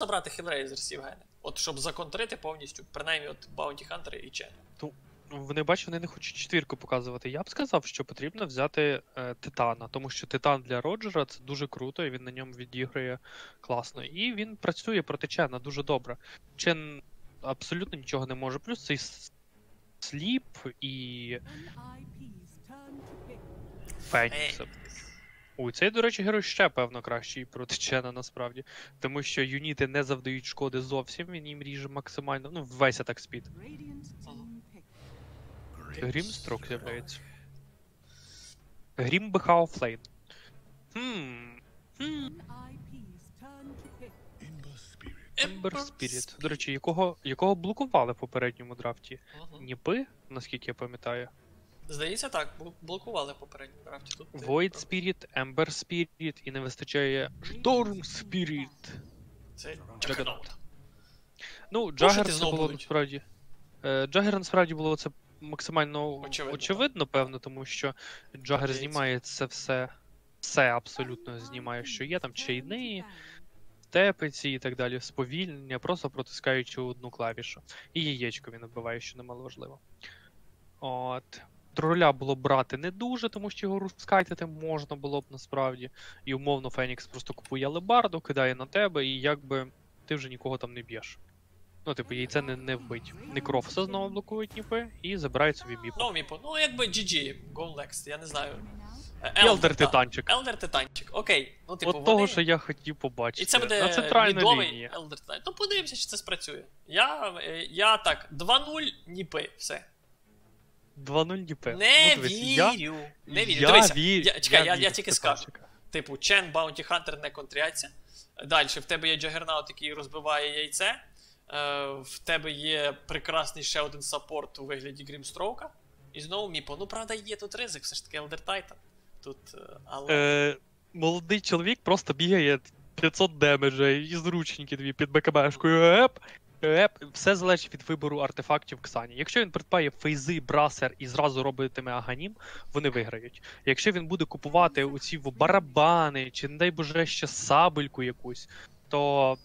забрати Hellraiser Євгене? От щоб законтрити повністю, принаймні от Bounty Hunter і Чен. Ну, Вони бачу, вони не хочуть четвірку показувати. Я б сказав, що потрібно взяти е, Титана, тому що Титан для Роджера це дуже круто, і він на ньому відіграє класно. І він працює проти Чена дуже добре. Чен абсолютно нічого не може. Плюс цей сліп і Фенікс. Ой, цей, до речі, герой ще певно кращий проти Чена насправді. Тому що юніти не завдають шкоди зовсім, він їм ріже максимально. Ну, весь attack speed. Грімстрок з'являється. Грім БХ offlane. Хм. Хм. Ember До речі, якого, якого блокували в попередньому драфті? Ніпи, наскільки я пам'ятаю. Здається, так, бл- блокували в попередньому драфті. Тут Void. Spirit, Ember Spirit і не вистачає Storm Spirit. Це. Джагернаут. Ну, ти Джагер це було будуть? насправді. Джагер насправді було це максимально Очевидно, очевидно, певно, тому що Джагер знімає це все. Все абсолютно знімає, що є там чайни, тепиці і так далі, сповільнення, просто протискаючи одну клавішу. І яєчко він набиває, що немало важливо. От. Троля було брати не дуже, тому що його рускайтити можна було б насправді. І умовно Фенікс просто купує алебарду, кидає на тебе, і якби ти вже нікого там не б'єш. Ну, типу, яйце не, не вбить. Некрофса знову блокують ніби і забирають собі міпу. Ну, Міпо, ну якби GG, Go Next, я не знаю. Елдер. Титанчик. Елдер Титанчик, окей. Ну, типу, От вони... того, що я хотів побачити. І це буде на центральній лінії. Елдер Титанчик. Ну, подивимося, чи це спрацює. Я, е, я так, 2-0 ніпи, все. 2-0 ніпе. Не ну, дивись, я, вірю. Не вірю. Я Дивися, вір- я, чекай, я, я, вірю в тільки скажу. Типу, Чен Баунті Хантер не контряться. Далі, в тебе є Джагернаут, який розбиває яйце. Е, в тебе є прекрасний ще один саппорт у вигляді Грімстроука. І знову Міпо. Ну, правда, є тут ризик, все ж таки Елдер Тайтан. Тут, е, але. Е, молодий чоловік просто бігає 500 демеджа і з ручки б'є під БКБшкою. Еп. Все залежить від вибору артефактів Ксані. Якщо він придбає фейзи, брасер і зразу робитиме аганім, вони виграють. Якщо він буде купувати оці барабани, чи, не дай боже, ще сабельку якусь, то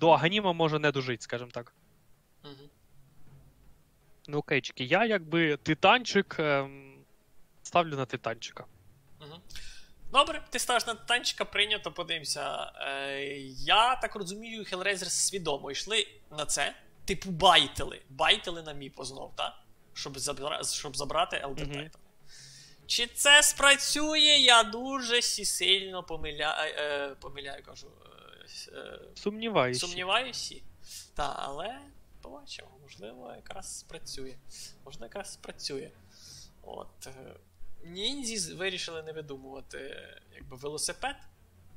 до аганіма може не дожити, скажімо так. Мгм. Ну окейчики, я якби титанчик ем, ставлю на титанчика. Мгм. Добре, ти ставиш на танчика, прийнято, подивимося. Е, я так розумію, Hellraiser свідомо йшли на це. Типу байтили. Байтили на міпо знов, так? Щоб, забра... щоб забрати Elder. Titan. Чи це спрацює? Я дуже сильно помиляю, е, помиляю, кажу. Е, е, Сумніваюся. Сумніваюся. Та, але побачимо, можливо, якраз спрацює. Можливо, якраз спрацює. От. Ніндзі вирішили не видумувати якби, велосипед.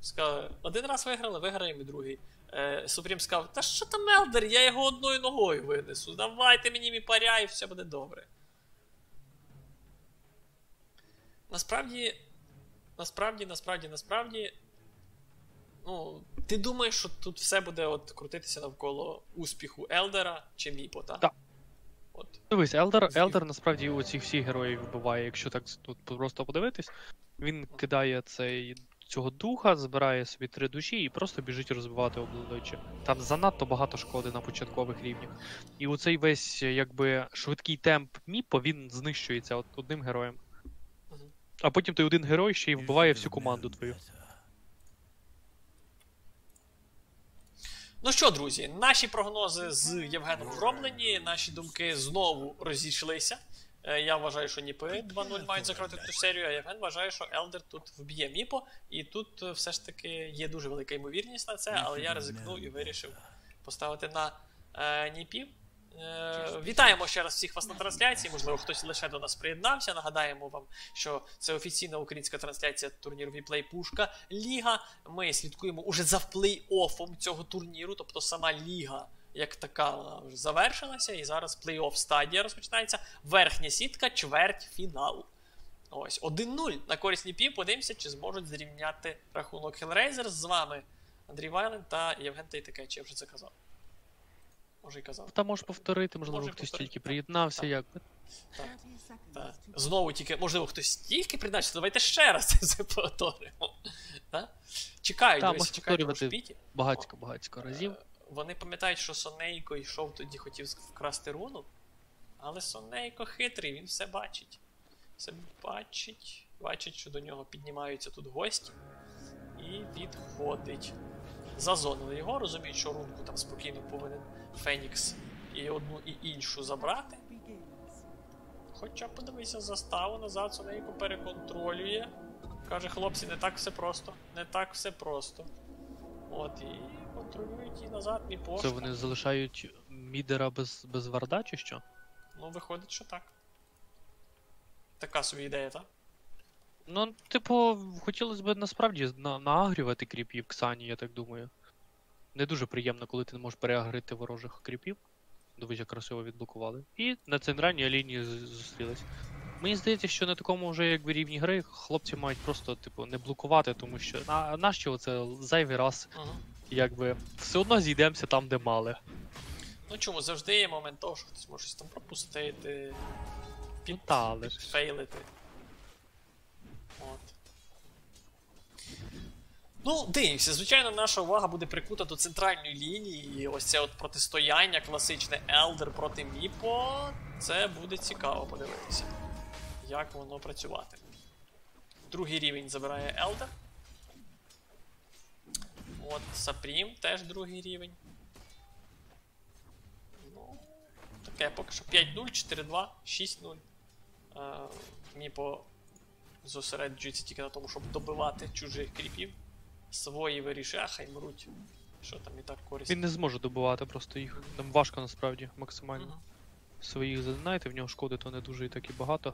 Сказали, один раз виграли, виграємо і другий. Е, Супрім сказав, та що там Елдер, я його одною ногою винесу. Давайте мені міпаря і все буде добре. Насправді, насправді, насправді, насправді. Ну, ти думаєш, що тут все буде от крутитися навколо успіху Елдера чи Міпо, так? От. Дивись, Елдер, Елдер насправді у цих всіх героїв вбиває, якщо так тут просто подивитись. Він кидає цей цього духа, збирає собі три душі і просто біжить розбивати обличчя. Там занадто багато шкоди на початкових рівнях. І у цей весь якби швидкий темп Міпо він знищується от одним героєм. А потім той один герой ще й вбиває всю команду твою. Ну що, друзі, наші прогнози з Євгеном зроблені, наші думки знову розійшлися. Е, Я вважаю, що Ніпи 2-0 мають закрити ту серію, а Євген вважає, що Елдер тут вб'є Міпо. І тут е, все ж таки є дуже велика ймовірність на це, але я ризикнув і вирішив поставити на е, Ніпів. Е, вітаємо ще раз всіх вас на трансляції. Можливо, хтось лише до нас приєднався. Нагадаємо вам, що це офіційна українська трансляція турніру WePlay Pushka League. Ми слідкуємо уже за плей-оффом цього турніру, тобто сама ліга. Як така вже завершилася, і зараз плей-офф стадія розпочинається. Верхня сітка, чверть фінал. Ось 1-0 на користь Ліпів. Подивимося, чи зможуть зрівняти рахунок Hellraiser. З вами Андрій Вайлен та Євген Тайтикеч, я вже це казав. Може, і казав. Та можеш повторити, можливо, Може хтось повторити, тільки приєднався, Так. Так. Знову тільки, можливо, хтось тільки призначиться, давайте ще раз це повторимо. Так? Чекають, Та, дивись, чекають шпіті. Багатько-багатько разів. Е, Вони пам'ятають, що Сонейко йшов тоді, хотів вкрасти руну, але Сонейко хитрий, він все бачить. Все бачить, бачить, що до нього піднімаються тут гості, і відходить. Зазонили його, розуміють, що рунку там спокійно повинен Фенікс і одну, і іншу забрати. Хоча подивися заставу назад, Сонейко переконтролює. Каже, хлопці, не так все просто. Не так все просто. От, і контролюють і назад, і Це вони залишають мідера без, без варда чи що? Ну, виходить, що так. Така собі ідея, так? Ну, типу, хотілося б насправді на, наагрювати кріпів Ксані, я так думаю. Не дуже приємно, коли ти не можеш переагрити ворожих кріпів. Дуже красиво відблокували. І на центральній лінії з- зустрілись. Мені здається, що на такому вже якби рівні гри хлопці мають просто, типу, не блокувати, тому що на, нащо це зайвий раз, Угу. якби все одно зійдемося там, де мали. Ну чому, завжди є момент того, що хтось може щось там пропустити, під, Ну, та, але ж. підфейлити. От. Ну, дивимося, звичайно, наша увага буде прикута до центральної лінії. І ось це от протистояння, класичне Елдер проти Міпо. Це буде цікаво подивитися, як воно працюватиме. Другий рівень забирає Елдер. От, Сапрім теж другий рівень. Ну, таке поки що 5-0, 4-2, 6-0. Е, Міпо зосереджується тільки на тому, щоб добивати чужих кріпів. Свої вирішує, а хай мруть. Що там і так корисно. Він не зможе добивати просто їх. Нам важко насправді максимально. Мгм. Своїх знаєте, в нього шкоди то не дуже і так і багато.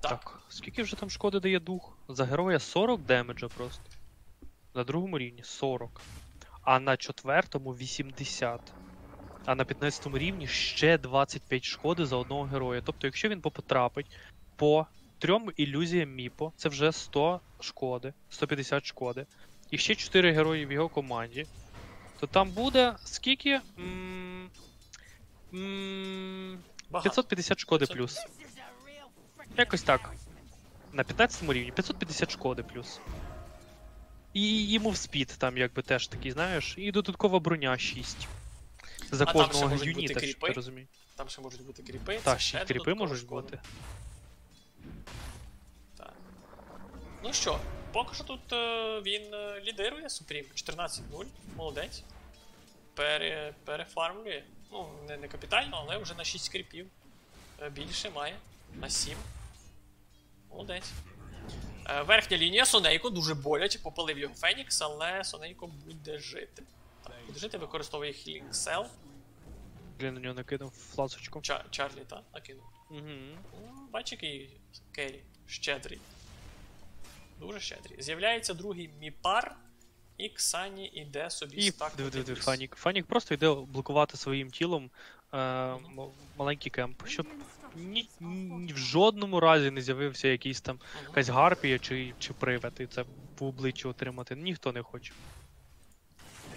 Так. Скільки вже там шкоди дає дух? За героя 40 демеджа просто. На другому рівні 40. А на четвертому 80. А на 15 рівні ще 25 шкоди за одного героя. Тобто, якщо він потрапить по трьом ілюзіям Міпо, це вже 100 шкоди, 150 шкоди. І ще 4 герої в його команді. То там буде скільки? М, м, Багато. 550 шкоди плюс. Якось так. На 15 рівні 550 шкоди плюс. І йому в спід там якби теж такий, знаєш, і додаткова броня 6. За кожного юніта, кріпи. ти розумієш. Там ще можуть бути кріпи. Так, ще кріпи можуть бути. Так. Ну що, поки що тут е, він е, лідирує Супрім. 14-0, молодець. Пере, перефармлює. Ну, не, не капітально, але вже на 6 кріпів. Е, більше має. На 7. Молодець. Верхня лінія Сонейко дуже боляче, попалив його Фенікс, але Сонейко буде жити. Буде використовує Healing Salve. Блін, на нього накинув фласочку. Ча- Чарлі, так, накинув. Угу. Ну, Бач, який carry. Щедрий. Дуже щедрий. З'являється другий Міпар, і Ксані іде собі І стак. диви, диви, Фанік. Фанік просто йде блокувати своїм тілом е, м- маленький кемп, щоб ні, ні в жодному разі не з'явився якийсь там якась гарпія чи, чи привид, і це по обличчю отримати ніхто не хоче.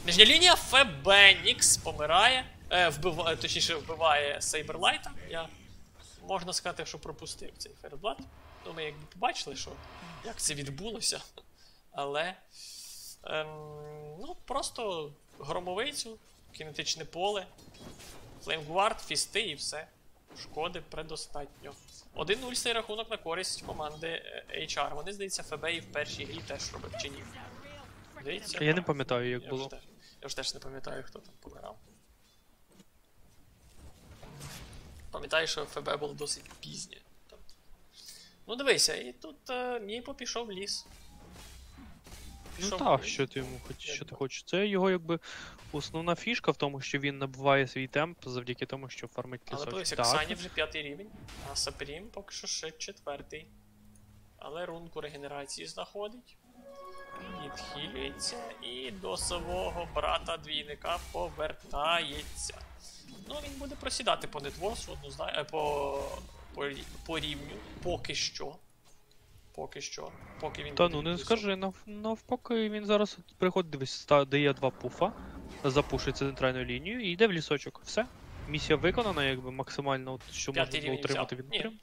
Нижня лінія ФБ Нікс помирає. Е, вбива, точніше, вбиває Сейберлайта. Я можна сказати, що пропустив цей First Blood. Ну, ми якби побачили, що як це відбулося. Але. Ем, ну, просто громовицю, кінетичне поле, Flame Guard, фісти і все. Шкоди предостатньо. 1-0 цей рахунок на користь команди е, HR. Вони, здається, ФБ і в першій грі теж робив чи ні. Здається, Я не пам'ятаю, як було. вже, я вже теж не пам'ятаю, хто там помирав. Пам'ятаю, що ФБ було досить пізнє. Там. Ну дивися, і тут е, Міпо пішов в ліс. Ну Пішов в так, ліс. що ти йому хочеш, що ти хочеш. Це його якби основна фішка в тому, що він набуває свій темп завдяки тому, що фармить Але лісочок. Ксані вже п'ятий рівень, а Сапрім поки що ще четвертий. Але рунку регенерації знаходить. Відхилюється і до свого брата двійника повертається. Ну, він буде просідати по нетворсу, однозначно, по, по, по рівню, поки що. Поки що. Поки він Та ну не скажи, нав, навпаки, він зараз приходить, дивись, дає два пуфа, запушить центральну лінію і йде в лісочок. Все. Місія виконана, якби максимально, от, що П'ятий можна було отримати від Ні.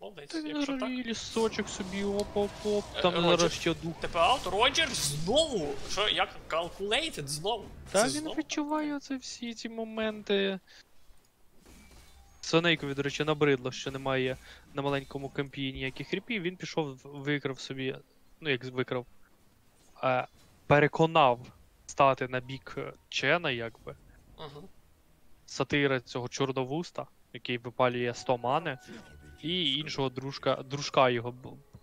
Молодець, Та він якщо так. лісочок собі, оп-оп-оп. Е, Там Роджер. зараз ще дух. ТП аут, Роджер знову. Що, як calculated знову? Та Це він знову? відчуває оце всі ці моменти. Сонейкові, до речі, набридло, що немає на маленькому компі ніяких кріпів. Він пішов, викрав собі, ну як викрав, е, переконав стати на бік Чена, якби. Мгм. Сатира цього чорновуста, який випалює 100 мани, і іншого дружка, дружка його,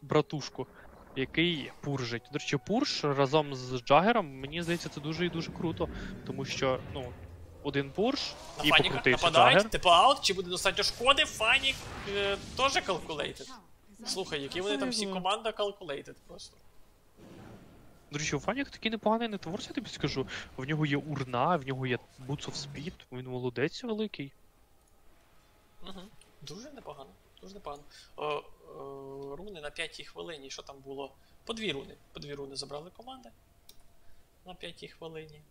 братушку, який пуржить. До речі, пурж разом з Джагером, мені здається, це дуже і дуже круто, тому що, ну, один пурж На і Фаніка покрутився нападають. ТП аут, чи буде достатньо шкоди, Фанік е, теж calculated. Слухай, які вони там всі команда calculated просто. До речі, у Фанік такий непоганий не творці, я тобі скажу. В нього є урна, в нього є Boots of Speed, він молодець великий. Угу. Дуже непогано. Дуже непогано. О, о, руни на п'ятій хвилині. Що там було? По дві руни. По дві руни забрали команди. На п'ятій хвилині.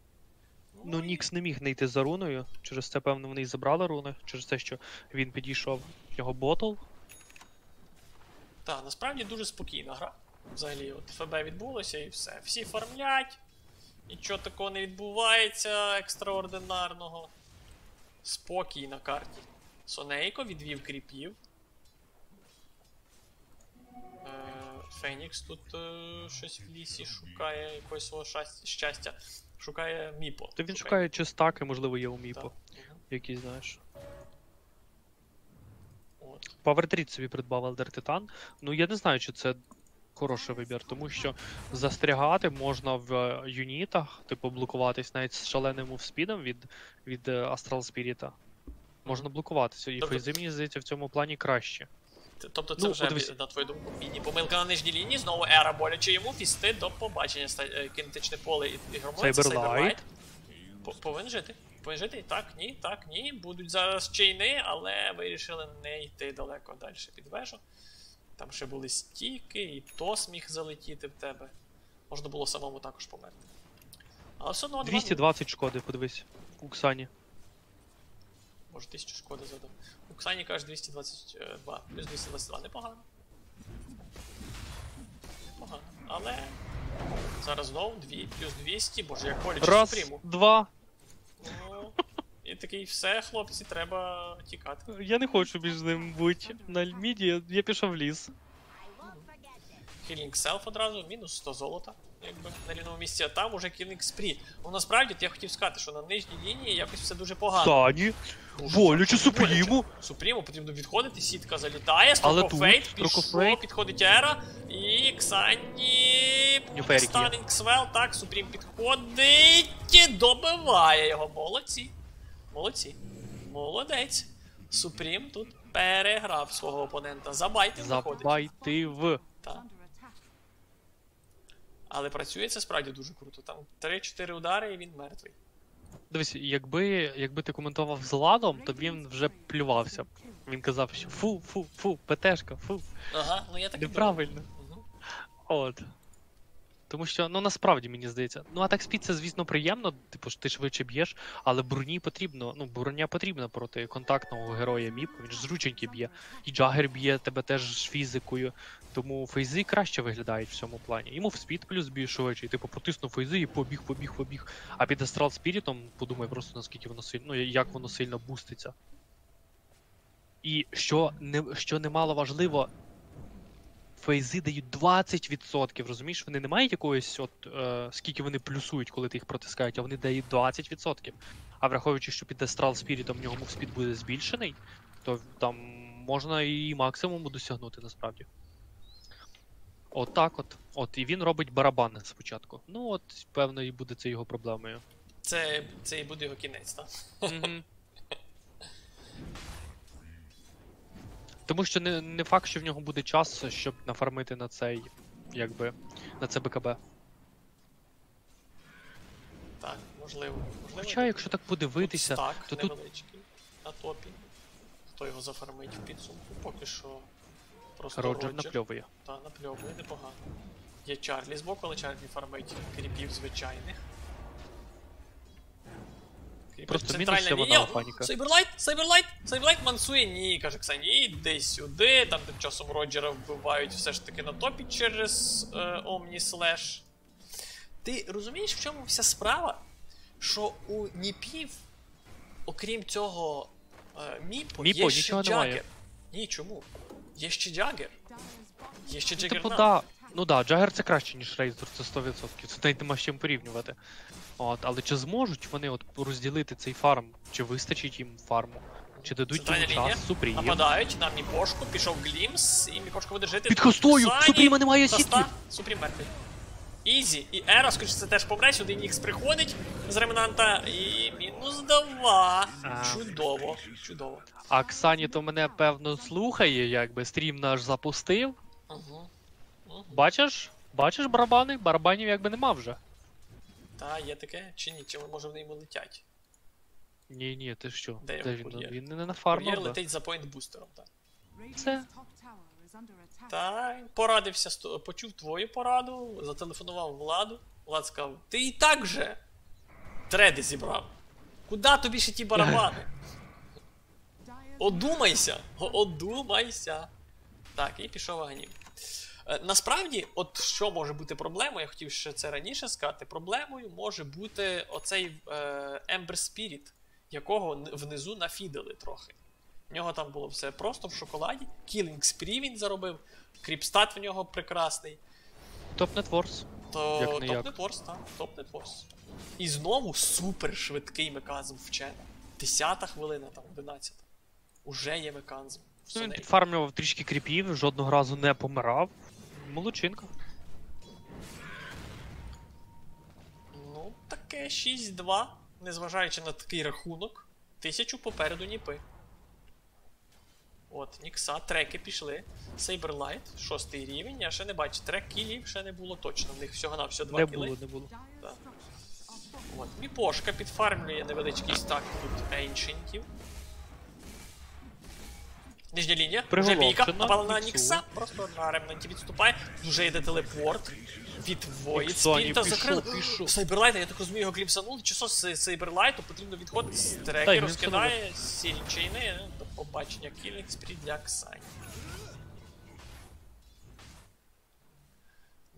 Ну, і- Нікс не міг не йти за руною, через це, певно, вони і забрали руни, через те, що він підійшов в нього ботл. Так, насправді дуже спокійна гра. Взагалі, от ФБ відбулося і все. Всі фармлять, нічого такого не відбувається екстраординарного. Спокій на карті. Сонейко відвів кріпів. Фенікс тут е, щось в лісі шукає якогось свого щастя. щастя. Шукає Міпо. То він шукає чи стаки, можливо, є у Міпо, Мгм. які знаєш. От. Power собі придбав Елдер Титан. Ну я не знаю, чи це хороший вибір, тому що застрягати можна в е, юнітах, типу блокуватись навіть з шаленим мувспідом від, від е, Astral Spirit. Можна блокуватися. І Тобто- фейзи, мені здається, в цьому плані краще. Т- Тобто це Ну, вже, подивись. на твою думку, міні-помилка на нижній лінії, знову ера боляче йому, фісти до побачення, е, поле і, Cyberlight. Cyberlight. Повинен жити. Повинен жити. Так, ні, так, ні. Будуть зараз чайни, але вирішили не йти далеко далі під вежу. Там ще були стіки, і тос міг залетіти в тебе. Можна було самому також померти. Але все одно 220 шкоди, подивись. У Ксані. Може 1000 шкоди задав. У Ксані каже 222. Плюс 222 непогано. Непогано. Але. Зараз знову 2 плюс 200, боже, як колі Раз, приму. два. Ну, і такий, все, хлопці, треба тікати. Я не хочу між ним бути на міді, я- я пішов в ліс. Хілінг селф одразу, мінус 100 золота, якби на рівному місці, а там уже кілінг спрі. Ну насправді я хотів сказати, що на нижній лінії якось все дуже погано. Сані, боляче. Супріму. Супріму потрібно відходити, сітка залітає, Строкофейт, пішло, підходить Ера, і Ксані Станінг Свел, так, Супрім підходить, добиває його, молодці. Молодці. Молодець. Супрім тут переграв свого опонента. Забайтив виходить. Забайтив. Так. Але працює це справді дуже круто. Там 3-4 удари і він мертвий. Дивись, якби, якби ти коментував з ладом, то він вже плювався. Він казав, що фу, фу, фу, ПТшка, фу. Ага, ну я так. Неправильно. Угу. От. Тому що, ну насправді мені здається. Ну, attack speed це, звісно, приємно, типу ж ти швидше б'єш, але броні потрібно, ну, броня потрібна проти контактного героя Міп, він ж з рученьки б'є. І Джагер б'є тебе теж з фізикою. Тому фейзи краще виглядають в цьому плані. І move speed плюс б'є швидше, типу протиснув фейзи і побіг, побіг, побіг. А під Астрал Спірітом подумай просто наскільки воно сильно, ну як воно сильно буститься. І що не що немало важливо, фейзи дають 20%, розумієш? Вони не мають якогось, от е, скільки вони плюсують, коли ти їх протискають, а вони дають 20%. А враховуючи, що під Astral Спірітом в нього мувспід буде збільшений, то там можна і максимуму досягнути насправді. От так от. От, і він робить барабани спочатку. Ну, от, певно, і буде це його проблемою. Це, це і буде його кінець, так? Тому що не, не факт, що в нього буде час, щоб нафармити на цей, якби, на це БКБ. Так, можливо. можливо Хоча, якщо так подивитися, тут стак то тут- на топі. Хто його зафармить в підсумку? Поки що просто Роджер Роджер. напльовує. Та, напльовує непогано. Є Чарлі збоку, але Чарлі фармить кріпів звичайних. Просто центральна мінус вона паніка. Сайберлайт, Сайберлайт, Сайберлайт мансує. Ні, каже Ксані, іди сюди. Там тим часом Роджера вбивають все ж таки на топі через е, Omni Slash. Ти розумієш, в чому вся справа? Що у Ніпів, окрім цього е, Міпо, Міпо є ще нічого Джагер. Ні, чому? Є ще Джагер. Є ще Ну. Типу, да. Ну да, Джагер це краще, ніж Рейзор, це 100%. Це навіть нема з чим порівнювати. От, але чи зможуть вони от розділити цей фарм? Чи вистачить їм фарму? Чи дадуть йому час Супрім? Нападають на Міпошку, пішов Glimpse, і Міпошка буде жити. Під хастою! Супріма немає сітки! Супрім мертвий. Ізі. І Ера, скоріш за все теж помре, сюди Нікс приходить з ремнанта і мінус два. Чудово, чудово. А Ксані то мене певно слухає, якби стрім наш запустив. Угу. Бачиш? Бачиш барабани? Барабанів якби нема вже. Та, є таке, чи ні, чи може вони йому летять. Ні, ні, ти що? Де Де його він? кур'єр? Він не на Кур'єр летить за поінт-бустером, так. Це- Та, порадився, з то- почув твою пораду, зателефонував Владу. Влад сказав, ти і так же треди зібрав. Куда тобі ще ті барабани? Одумайся! Одумайся! Так, і пішов Аганім. Е, Насправді, от що може бути проблемою, я хотів ще це раніше сказати. Проблемою може бути оцей е, Ember Spirit, якого внизу нафідали трохи. В нього там було все просто в шоколаді. Killing Spree він заробив, creep stat в нього прекрасний. Топ net worth. То топ net worth, так, топ net worth. І знову супер швидкий меканзм в Чена. Десята хвилина, там, одинадцята. Уже є механізм. в Ну, він підфармлював трішки кріпів, жодного разу не помирав. Молодчинка. Ну, таке 6-2, незважаючи на такий рахунок. Тисячу попереду ніпи. От, Нікса, треки пішли. Saberlight, шостий рівень. Я ще не бачу. Трек кілів ще не було точно. В них всього на всього 2 Не кіли. було, не було. От, Міпошка підфармлює невеличкий стак тут еншентів. Нижня лінія, вже бійка, напала на. Нікса, просто на ремнанті відступає. Вже йде телепорт. Відвоїть Ніксоні спінта закрили. Сайберлайта, я так розумію, його кліпсанули. Часо з Сайберлайту потрібно відходити з треки, розкидає сірі чайни. До побачення кілінг спрід для Ксані.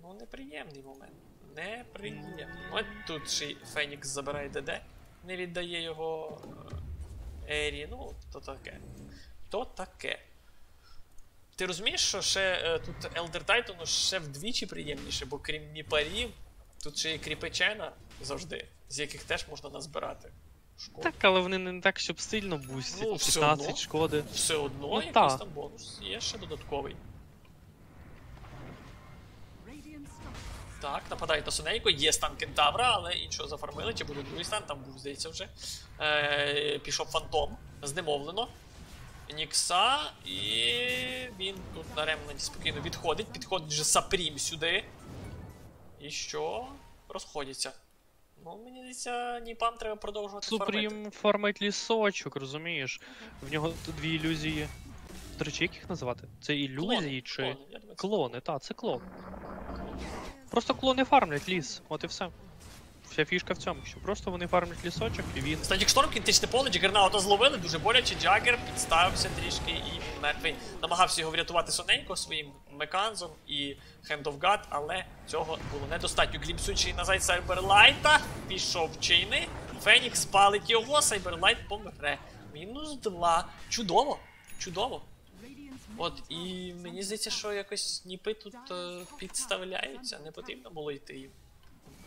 Ну, неприємний момент. Неприємний. От тут ще й Фенікс забирає ДД, не віддає його е, Ері. Ну, то таке. То таке. Ти розумієш, що ще е, тут Elder Titan ще вдвічі приємніше, бо крім міпарів, тут ще є кріпечена завжди, з яких теж можна назбирати. Шкоду. Так, але вони не так, щоб сильно бустять. Ну, все 15 одно. шкоди. Все одно Ну, якийсь та. там бонус. Є ще додатковий. Так, нападають на Сонейко, є стан кентавра, але іншого зафармили, чи буде другий стан, там був, здається, вже. Е, пішов фантом, знемовлено. Нікса, і він тут на ремнанті спокійно відходить, підходить вже Сапрім сюди. І що? Розходяться. Ну, мені здається, Ніпам треба продовжувати. Супрім фармить лісочок, розумієш? В нього дві ілюзії. До речі, як їх називати? Це ілюзії чи. Клони, Клони, так, це клон. Просто клони фармлять ліс, от і все. Вся фішка в цьому, що просто вони фармлять лісочок і він. Static Storm, кінетичне поле, Джагернаута зловили, дуже боляче. Джагер підставився трішки і мертвий. Намагався його врятувати Сонейко своїм меканзмом і Hand of God, але цього було недостатньо. Глімпсує ще назад Сайберлайта, пішов в чайни. Фенікс палить його, Сайберлайт помре. Мінус два. Чудово! Чудово. От, і мені здається, що якось ніпи тут е, підставляються, не потрібно було йти їм.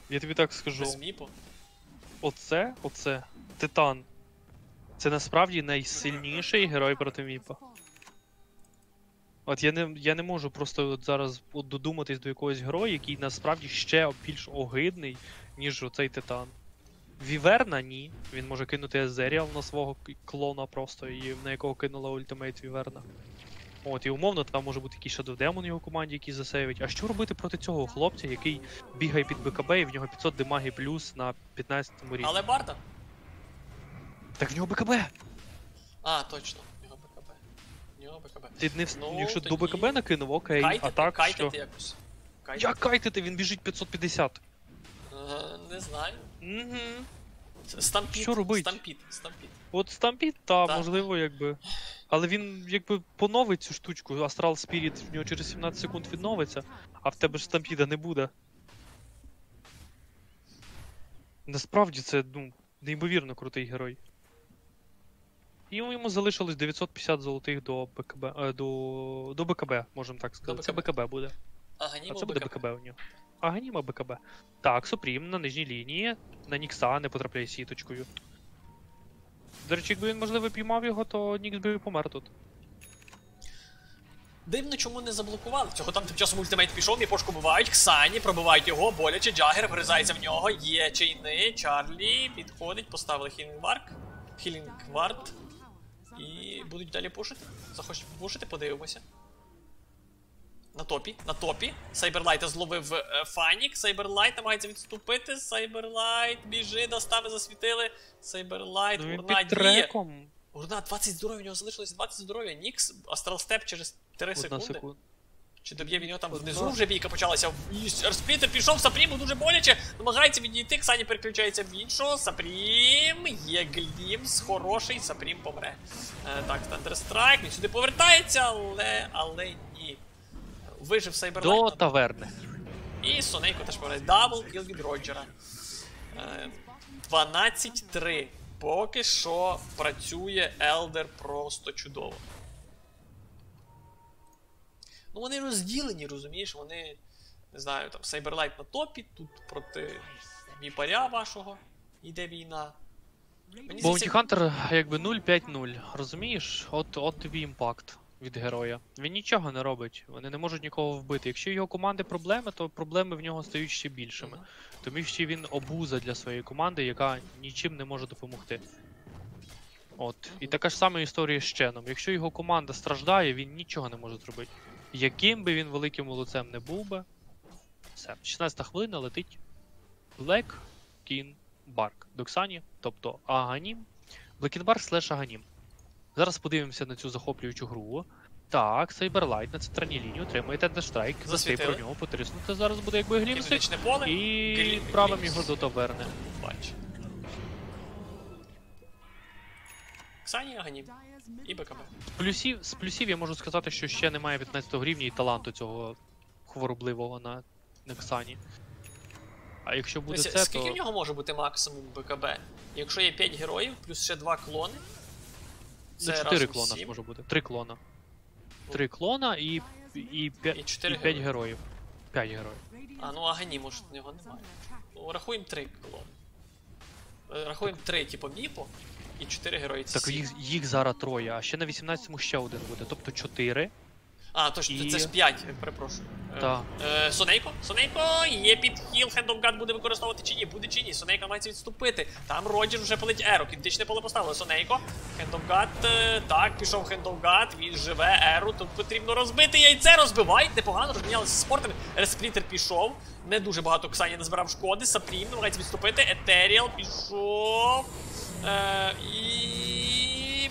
Я тобі так скажу. Без міпу. Оце, оце, Титан. Це насправді найсильніший герой проти Міпа. От я не, я не можу просто от зараз от додуматись до якогось героя, який насправді ще більш огидний, ніж оцей Титан. Віверна ні. Він може кинути Езеріал на свого клона просто, і на якого кинула ультимейт Віверна. От, і умовно там може бути якийсь Shadow Demon його команді, який засейвить. А що робити проти цього хлопця, який бігає під БКБ і в нього 500 демаги плюс на 15 рівні? Але Барда. Так в нього БКБ! А, точно, в нього БКБ. В нього БКБ. Ти не вс- Ну, якщо тоді до БКБ накинув, окей, Кайтити, а так кайтити що? якось. Кайтити. Як кайтити? Він біжить 550. Е, не знаю. Угу. Стампід, Що робить? стампід, Stampede. От Stampede, та, Так. можливо, якби. Але він якби поновить цю штучку, Astral Spirit в нього через 17 секунд відновиться, а в тебе ж Stampede 'а не буде. Насправді це, ну, неймовірно крутий герой. І йому залишилось 950 золотих до БКБ. Е, до, до БКБ, можемо так сказати. Це БКБ. Буде. А А це буде БКБ у нього. А Ганіма БКБ. Так, Супрім на нижній лінії. На Нікса не потрапляє сіточкою. До речі, якби він, можливо, піймав його, то Нікс би помер тут. Дивно, чому не заблокували. Цього там тим часом ультимейт пішов, міпошку бувають, Ксані, пробивають його, боляче, Джагер вгризається в нього, є чайни, Чарлі, підходить, поставили хілінг варк, хілінг вард. І будуть далі пушити. Захочуть пушити, подивимося. На топі, на топі. Сайберлайта зловив е, Фанік. Сайберлайт намагається відступити. Сайберлайт біжи, достави засвітили. Сайберлайт, Ну урна діє. Урна, 20 здоров'я, у нього залишилось 20 здоров'я. Нікс, Astral Step через 3 Одна секунди. секунда. Чи доб'є він його там Одна. внизу вже бійка почалася. Earth Splitter пішов, Супріму дуже боляче. Намагається відійти, Ксані переключається в іншого. Супрім, є glimpse, хороший, Супрім помре. Е, так, Thunderstrike, він сюди повертається, але, але ні. Вижив Сайберлайт. До таверни. І Сонейко теж помре. Double kill від Роджера. Е, 12-3. Поки що працює Елдер просто чудово. Ну вони розділені, розумієш, вони. Не знаю, там Сайберлайт на топі, тут проти Вайпера вашого йде війна. Bounty Hunter якби 0-5-0. Розумієш? От, от тобі impact від героя. Він нічого не робить. Вони не можуть нікого вбити. Якщо його команди проблеми, то проблеми в нього стають ще більшими. Тому що він обуза для своєї команди, яка нічим не може допомогти. От. І така ж сама історія з Ченом. Якщо його команда страждає, він нічого не може зробити. Яким би він великим молодцем не був би. Все, 16 хвилина летить Black King Bark до тобто Аганім. Блекінбар слеш Аганім. Зараз подивимося на цю захоплюючу гру. Так, Сайберлайт на центральній лінії отримує Тендерстрайк. Засвітили. про нього потиснути. Зараз буде якби глімсик. Поле. І Глім- відправимо його до таверни. Бач. Ксані Аганім і БКБ. З плюсів, з плюсів я можу сказати, що ще немає 15 рівня і таланту цього хворобливого на, на Ксані. А якщо буде Дивися, це, скільки то в нього може бути максимум БКБ? Якщо є 5 героїв, плюс ще 2 клони. Ну, 4 клона сім. може бути. Три клона. Три клона і, і, 5, І і 4 5 героїв. 5 героїв. А, ну агені, може, в нього немає. Ну, рахуємо три клони. Е, Рахуємо 3, типу, Міпо і 4 герої. Це Так сім. їх, їх зараз троє, а ще на 18-му ще один буде. Тобто 4. А, точно, і- це ж 5, перепрошую. Е, Та. Е, Сонейко? Сонейко є підхіл, Hand of God буде використовувати чи ні? Буде чи ні? Сонейко мається відступити. Там Роджер вже палить Еру. Кінтичне поле поставили. Сонейко. Hand of God. е, так, пішов Hand of God. Він живе Еру. Тут потрібно розбити яйце. Розбивають. Непогано розмінялися з спортом. Респлітер пішов. Не дуже багато Ксані назбирав шкоди. Сапрім намагається відступити. Етеріал пішов. Е, і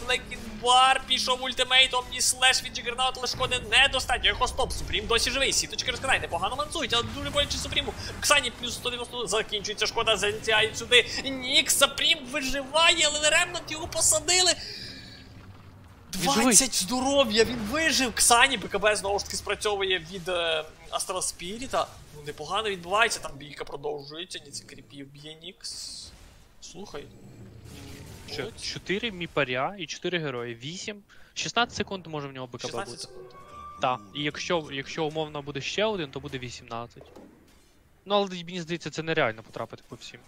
Блекінбар пішов ультимейт, Омні слеш від Джигернаут, але шкоди недостатньо. Його стоп, Супрім досі живий. Сіточки розкидає, непогано мансують, але дуже боляче Супріму. Ксані плюс 190 закінчується шкода, залетяють сюди. Нік, Сапрім виживає, але не ремнант його посадили. 20 здоров'я, він вижив. Ксані БКБ знову ж таки спрацьовує від е, Астрал Спіріта. Ну, непогано відбувається, там бійка продовжується, ні кріпів б'є Нікс. Слухай. М, Що, 4 міпаря і 4 герої. 8. 16 секунд може в нього БКБ 16 бути. секунд. Так. І якщо, якщо умовно буде ще один, то буде 18. Ну, але мені здається, це нереально потрапити по всім.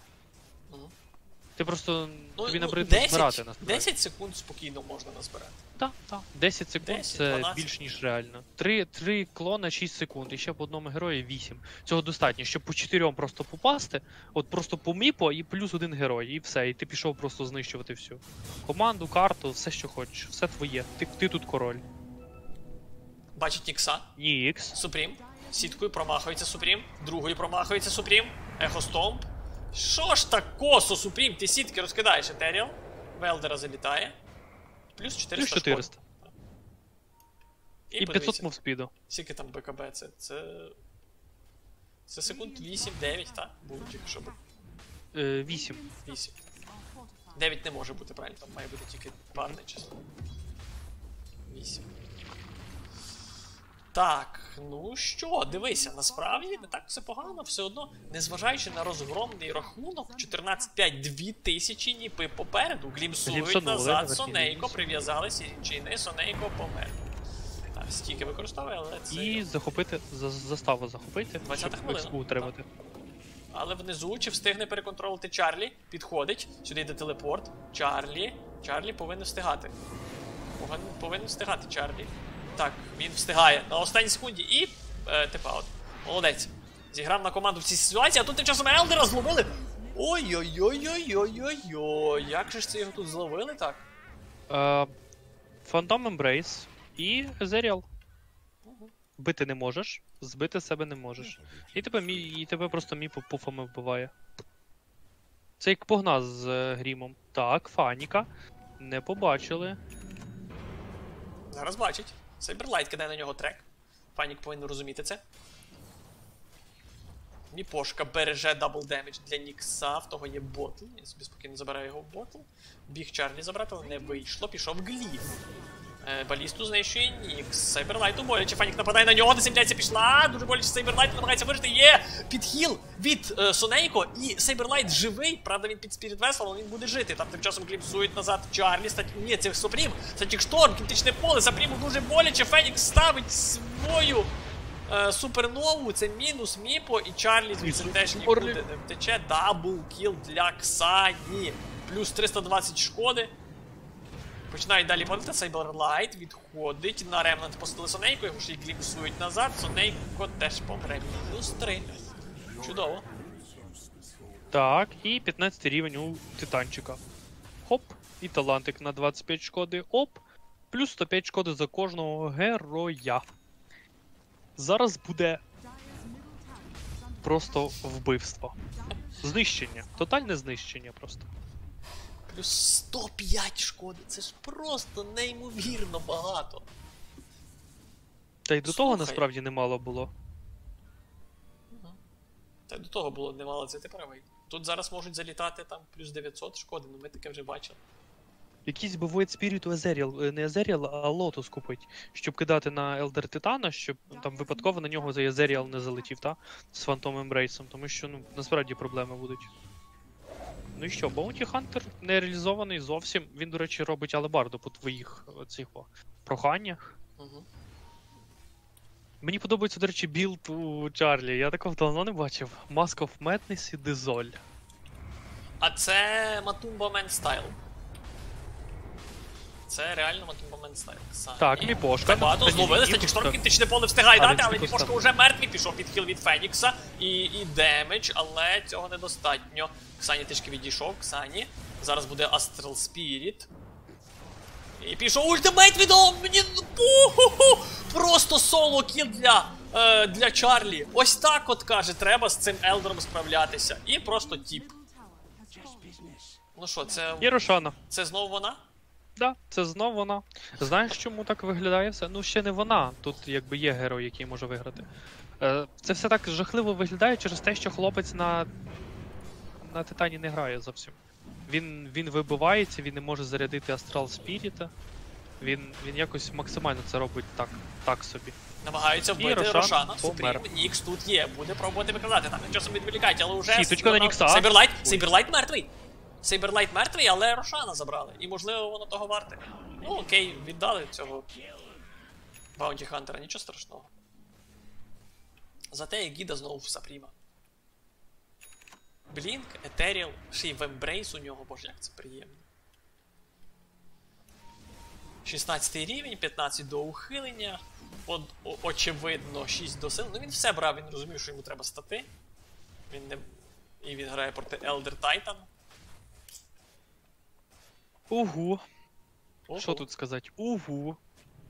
Ти просто Ну, тобі ну, набридно 10, збирати насправді. 10 секунд спокійно можна назбирати. Так, так. 10 секунд 10, це 12. більш ніж реально. 3, 3 клона 6 секунд, і ще по одному герої 8. Цього достатньо, щоб по 4 просто попасти, от просто по міпо і плюс один герой, і все. І ти пішов просто знищувати всю. Команду, карту, все, що хочеш, все твоє. Ти, ти тут король. Бачить Нікса, Нікс. Супрім. Сіткою промахується Супрім. Другою промахується Супрім. Ехостомп. Що ж так косо, Супрім? Ти сітки розкидаєш Етеріал. Велдера залітає. Плюс 400. Плюс 400. шкоди. І 500 подивіться, мов спіду. Скільки там БКБ? Це. Це. Це секунд 8-9, так? Будуть, якщо б. Е, 8. 8. 9 не може бути правильно, там має бути тільки парне число. 8. Так, ну що, дивися, насправді не так все погано, все одно, незважаючи на розгромний рахунок, 14-5, 2000 ніпи попереду, глімсують назад, Сонейко прив'язалися чини, Сонейко помер. Так, стільки використовує, але це. І захопити, за- заставу захопити, 20-та щоб хвилина. утримати. Але внизу чи встигне переконтролити Чарлі? Підходить. Сюди йде телепорт. Чарлі. Чарлі повинен встигати. Повинен встигати Чарлі. Так, він встигає на останній секунді і. Е, типа от. Молодець. Зіграв на команду в цій ситуації, а тут тим часом Елдера зловили. Ой-ой-ой-ой-ой-ой-ой. Як же ж це його тут зловили так? Е, Phantom Embrace і Ezreal. Бити не можеш, збити себе не можеш. І тебе, мі, і тебе просто мій пуфами вбиває. Це як погна з е, грімом. Так, Фаніка. Не побачили. Зараз бачить. Сайберлайт кидає на нього трек. Панік повинен розуміти це. Міпошка береже дабл демедж для Нікса, в того є ботл. Він собі спокійно забирає його в ботл. Біг Чарлі забрати, але не вийшло, пішов гліф. Е, балісту знищує Нікс. Сайберлайту боляче. Фанік нападає на нього, десятляця пішла. Дуже боляче Сайберлайт намагається вижити. Є підхіл від е, Сонейко. І Сайберлайт живий. Правда, він під Спіріт Весел, але він буде жити. Там тим часом кліпсують назад Чарлі. Стать... Ні, це Супрім. Статік Шторм, кінтичне поле. Сапріму дуже боляче. Фенікс ставить свою е, супернову. Це мінус Міпо. І Чарлі звідси теж нікуди не втече. Дабл кіл для Ксані. Плюс 320 шкоди. Починає далі падати, Сайберлайт відходить на remnant посадили Сонейко, його ж і глімсують назад, Сонейко теж помре. Мінус 3. Чудово. Так, і 15 рівень у титанчика. Хоп, і талантик на 25 шкоди. Оп. Плюс 105 шкоди за кожного героя. Зараз буде просто вбивство. Знищення. Тотальне знищення просто. Плюс 105 шкоди. Це ж просто неймовірно багато. Та й до того насправді немало було. Та й до того було немало, це ти правий. Тут зараз можуть залітати там плюс 900 шкоди, ну ми таке вже бачили. Якийсь би Void Spirit у е, не Ezreal, а Lotus купить, щоб кидати на Elder Титана, щоб там випадково на нього за Ezreal не залетів, та? З Phantom Embrace, тому що ну, насправді проблеми будуть. Ну і що, Bounty Hunter не реалізований зовсім. Він, до речі, робить алебарду по твоїх е, цих проханнях. Угу. Мені подобається, до речі, build у Чарлі. Я такого давно не бачив. Mask of Madness і Дезоль. А це Матумба Man Style. Це реально Матумба Мен Стайл. Ксані. Так, Міпошка. Багато на зловили, лінії, статік шторм так. кінтичне поле встигає дати, але Міпошка вже мертвий, пішов підхил від Фенікса і, і демедж, але цього недостатньо. Ксані трішки відійшов, Ксані. Зараз буде Astral Spirit. І пішов ультимейт від Омні. Просто соло кіл для, е, для Чарлі. Ось так от каже, треба з цим Елдером справлятися. І просто тіп. Ну що, це, І Рошана. це знову вона? Да, це знов вона. Знаєш, чому так виглядає все? Ну, ще не вона. Тут якби є герой, який може виграти. Е, це все так жахливо виглядає через те, що хлопець на. на Титані не грає зовсім. Він, він вибивається, він не може зарядити Astral Spirit а. Він, він якось максимально це робить так, так собі. Намагаються вбити Рошан Рошана. Супрім. Нікс тут є, буде пробувати викрадати. Там часом відволікають, але вже. Сіточка на Нікса. Сайберлайт. Сайберлайт мертвий. Сайберлайт мертвий, але Рошана забрали. І можливо воно того варте. Ну окей, віддали цього Баунті Хантера, нічого страшного. Зате егіда знову в Сапріма. Blink, Ethereal, ще й в Ембрейс у нього, боже, як це приємно. 16 рівень, 15 до ухилення. От, о- очевидно, 6 до сил. Ну він все брав, він розумів, що йому треба стати. Він не. І він грає проти Elder Titan. Угу. Що тут сказати? Угу.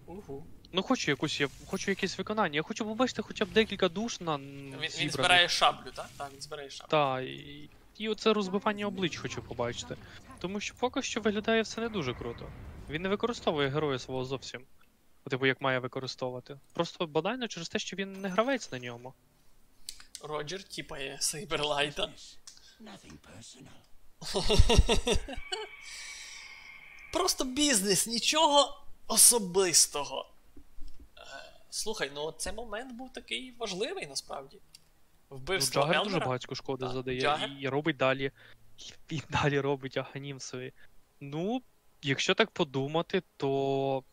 Угу. Ну хочу якусь, я хочу якесь виконання. Я хочу побачити хоча б декілька душ на. Він, він збирає шаблю, так? Так, він збирає шаблю. Так, і, і оце розбивання облич хочу побачити. Тому що поки що виглядає все не дуже круто. Він не використовує героя свого зовсім. Типу, як має використовувати. Просто банально через те, що він не гравець на ньому. Роджер тіпає Сейберлайта. Nothing personal. Просто бізнес, нічого особистого. Е, Слухай, ну цей момент був такий важливий насправді. Ну, Вбивство Джагер дуже Елдера. багатько шкоди Так, задає Джагер. і робить далі. І далі робить аганім свої. Ну, якщо так подумати, то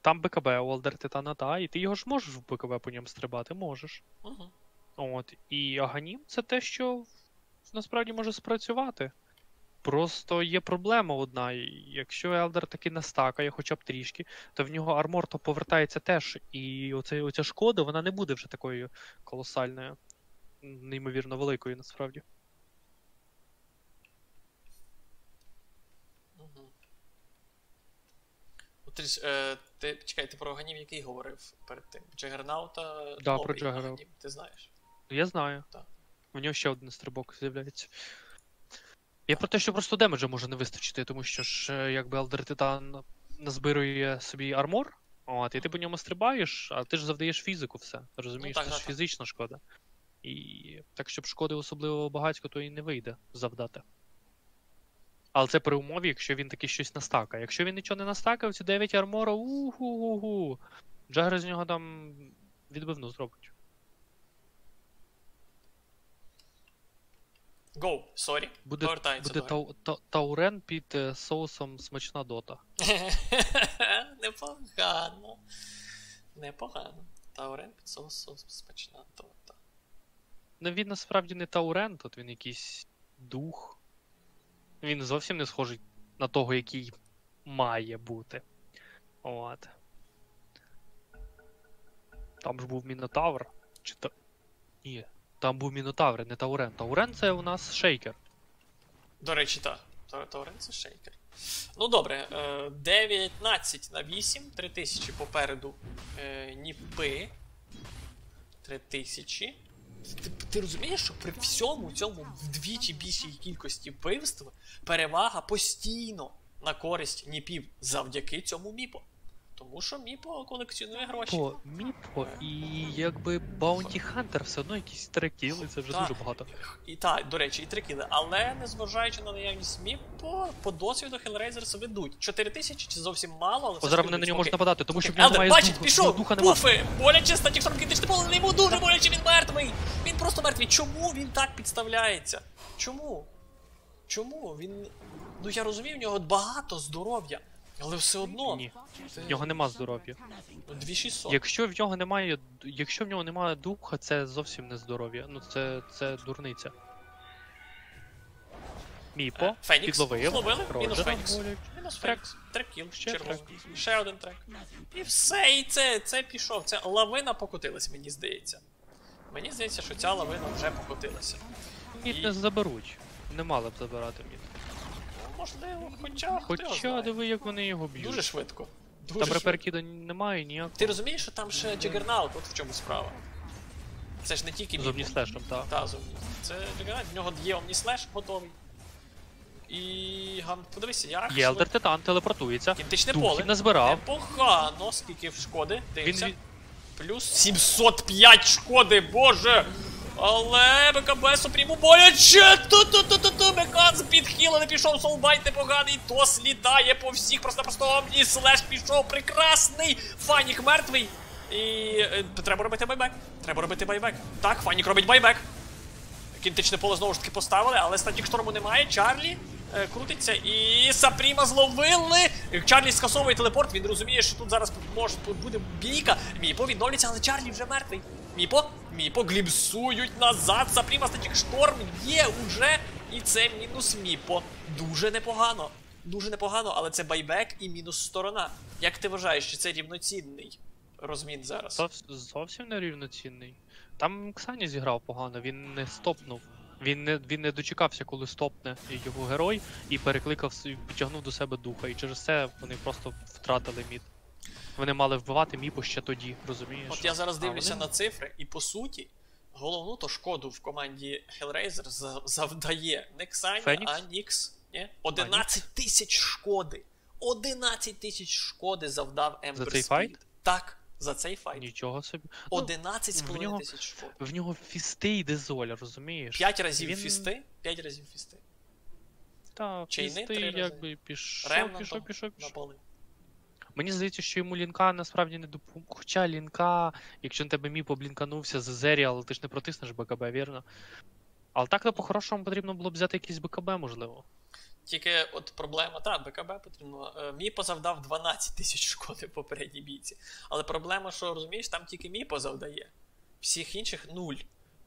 там БКБ у Алдер Титана, та, і ти його ж можеш в БКБ по ньому стрибати, можеш. Мгм. От. І аганім це те, що насправді може спрацювати. Просто є проблема одна. Якщо Елдер таки настакає хоча б трішки, то в нього армор то повертається теж. І оце, оця шкода, вона не буде вже такою колосальною, неймовірно великою насправді. От ти, е, ти чекай, ти про Ганім який говорив перед тим? Джагернаута Да, новий про Джаггернаут. Аганім, ти знаєш. Я знаю. Так. У нього ще один стрибок з'являється. Я про те, що просто демеджа може не вистачити, тому що ж е, якби Елдер Титан назбирує собі армор, от, і ти по ньому стрибаєш, а ти ж завдаєш фізику все. Розумієш, так, це так, ж так. фізична шкода. І так, щоб шкоди особливо багатько, то і не вийде завдати. Але це при умові, якщо він таки щось настакає. Якщо він нічого не настакав, ці 9 армора, уху-гу-гу. Джагер з нього там відбивну зробить. Go, sorry. Буде, Повертається буде тау, та, таурен під е, соусом смачна дота. Непогано. Непогано. Таурен під соусом смачна дота. Ну він насправді не таурен, тут він якийсь дух. Він зовсім не схожий на того, який має бути. От. Там ж був Мінотавр. Чи та. Ні. Там був Мінотавр, не Таурен. Таурен це у нас шейкер. До речі, так. Та- Таурен це шейкер. Ну добре, е, 19 на 8, 3000 попереду е, Ніпи. 3000. Ти, ти розумієш, що при всьому цьому вдвічі більшій кількості вбивств перевага постійно на користь Ніпів завдяки цьому Міпо. Тому що Міпо колекціонує гроші. По Міпо і якби Баунті Хантер все одно якісь трекіли, це вже Так. дуже багато. І так, до речі, і три кіли. Але незважаючи на наявність Міпо, по досвіду Hellraisers ведуть. 4 тисячі це зовсім мало, але О, зараз на нього ведуть. можуть нападати, тому що в Слухай, нього Елдер, немає бачить, духу, пішов! духа немає. Пуфи! Боляче Static Storm, кінетичне поле, йому дуже боляче, він мертвий! Він просто мертвий. Чому він так підставляється? Чому? Чому? Він. Ну я розумію, в нього багато здоров'я, але все одно. Ні, Це- в нього нема здоров'я. Ну, 2600. Якщо в нього немає, якщо в нього немає духа, це зовсім не здоров'я. Ну це, це дурниця. Міпо, Е, Фенікс. підловив. Зловили? Мінус Фенікс. Мінус Фенікс. Трек кіл. Ще червоний. трек. Ще один трек. І все, і це, це пішов. Це лавина покотилась, мені здається. Мені здається, що ця лавина вже покотилася. Мід І- не заберуть. Не мали б забирати мід. Можливо, хоча. Хоча диви, як вони його б'ють. Дуже швидко. Дуже Там реперкіда немає ніякого. Ти розумієш, що там ще Джагернаут, от в чому справа. Це ж не тільки З. Omnislash'ом, так. Та, з Omni. Це Джагернаут, в нього є Omnislash готовий. І гам, подивися, як. Є Елдер Титан, телепортується. Кінтичне поле. назбирав. Непогано, скільки шкоди. Він Плюс 705 шкоди, боже! Але БКБ Супріму боляче! Ту-ту-ту-ту-ту! Мекан підхило не пішов, солбайт непоганий, тос літає по всіх, просто-просто Омні, слеш пішов, прекрасний! Фанік мертвий. І е, треба робити байбек. Треба робити байбек. Так, Фанік робить байбек. Кінтичне поле знову ж таки поставили, але статік шторму немає. Чарлі е, крутиться і Сапріма зловили. Чарлі скасовує телепорт. Він розуміє, що тут зараз може буде бійка. Міпо відновлюється, але Чарлі вже мертвий. Міпо, Міпо гліпсують назад. Сапріма статік шторм є уже. І це мінус Міпо. Дуже непогано. Дуже непогано, але це байбек і мінус сторона. Як ти вважаєш, чи це рівноцінний розмін зараз? Зовс- зовсім не рівноцінний. Там Ксані зіграв погано, він не стопнув. Він не, він не дочекався, коли стопне його герой, і перекликав підтягнув до себе духа. І через це вони просто втратили мід. Вони мали вбивати міпу ще тоді, розумієш? От я зараз дивлюся вони- на цифри, і по суті, головну то шкоду в команді Hellraiser завдає не Ксані, а Нікс. Ні? 11 тисяч шкоди. 11 тисяч шкоди завдав Ember За цей fight? Так, за цей файт. Нічого собі. Ну, 11 з в нього- тисяч шкоди. в нього фісти йде золя, розумієш? 5 разів Він- фісти, 5 разів фісти. Та, Чайни фісти, якби пішов, пішов, пішов, пішов. Мені здається, що йому лінка насправді не допомог. Хоча лінка, якщо на тебе Міпо блінканувся з Ethereal, ти ж не протиснеш БКБ, вірно? Але так то по-хорошому потрібно було б взяти якийсь БКБ, можливо. Тільки от проблема, так, БКБ потрібно. Е, Міпо завдав 12 тисяч шкоди в попередній бійці. Але проблема, що розумієш, там тільки Міпо завдає. Всіх інших нуль.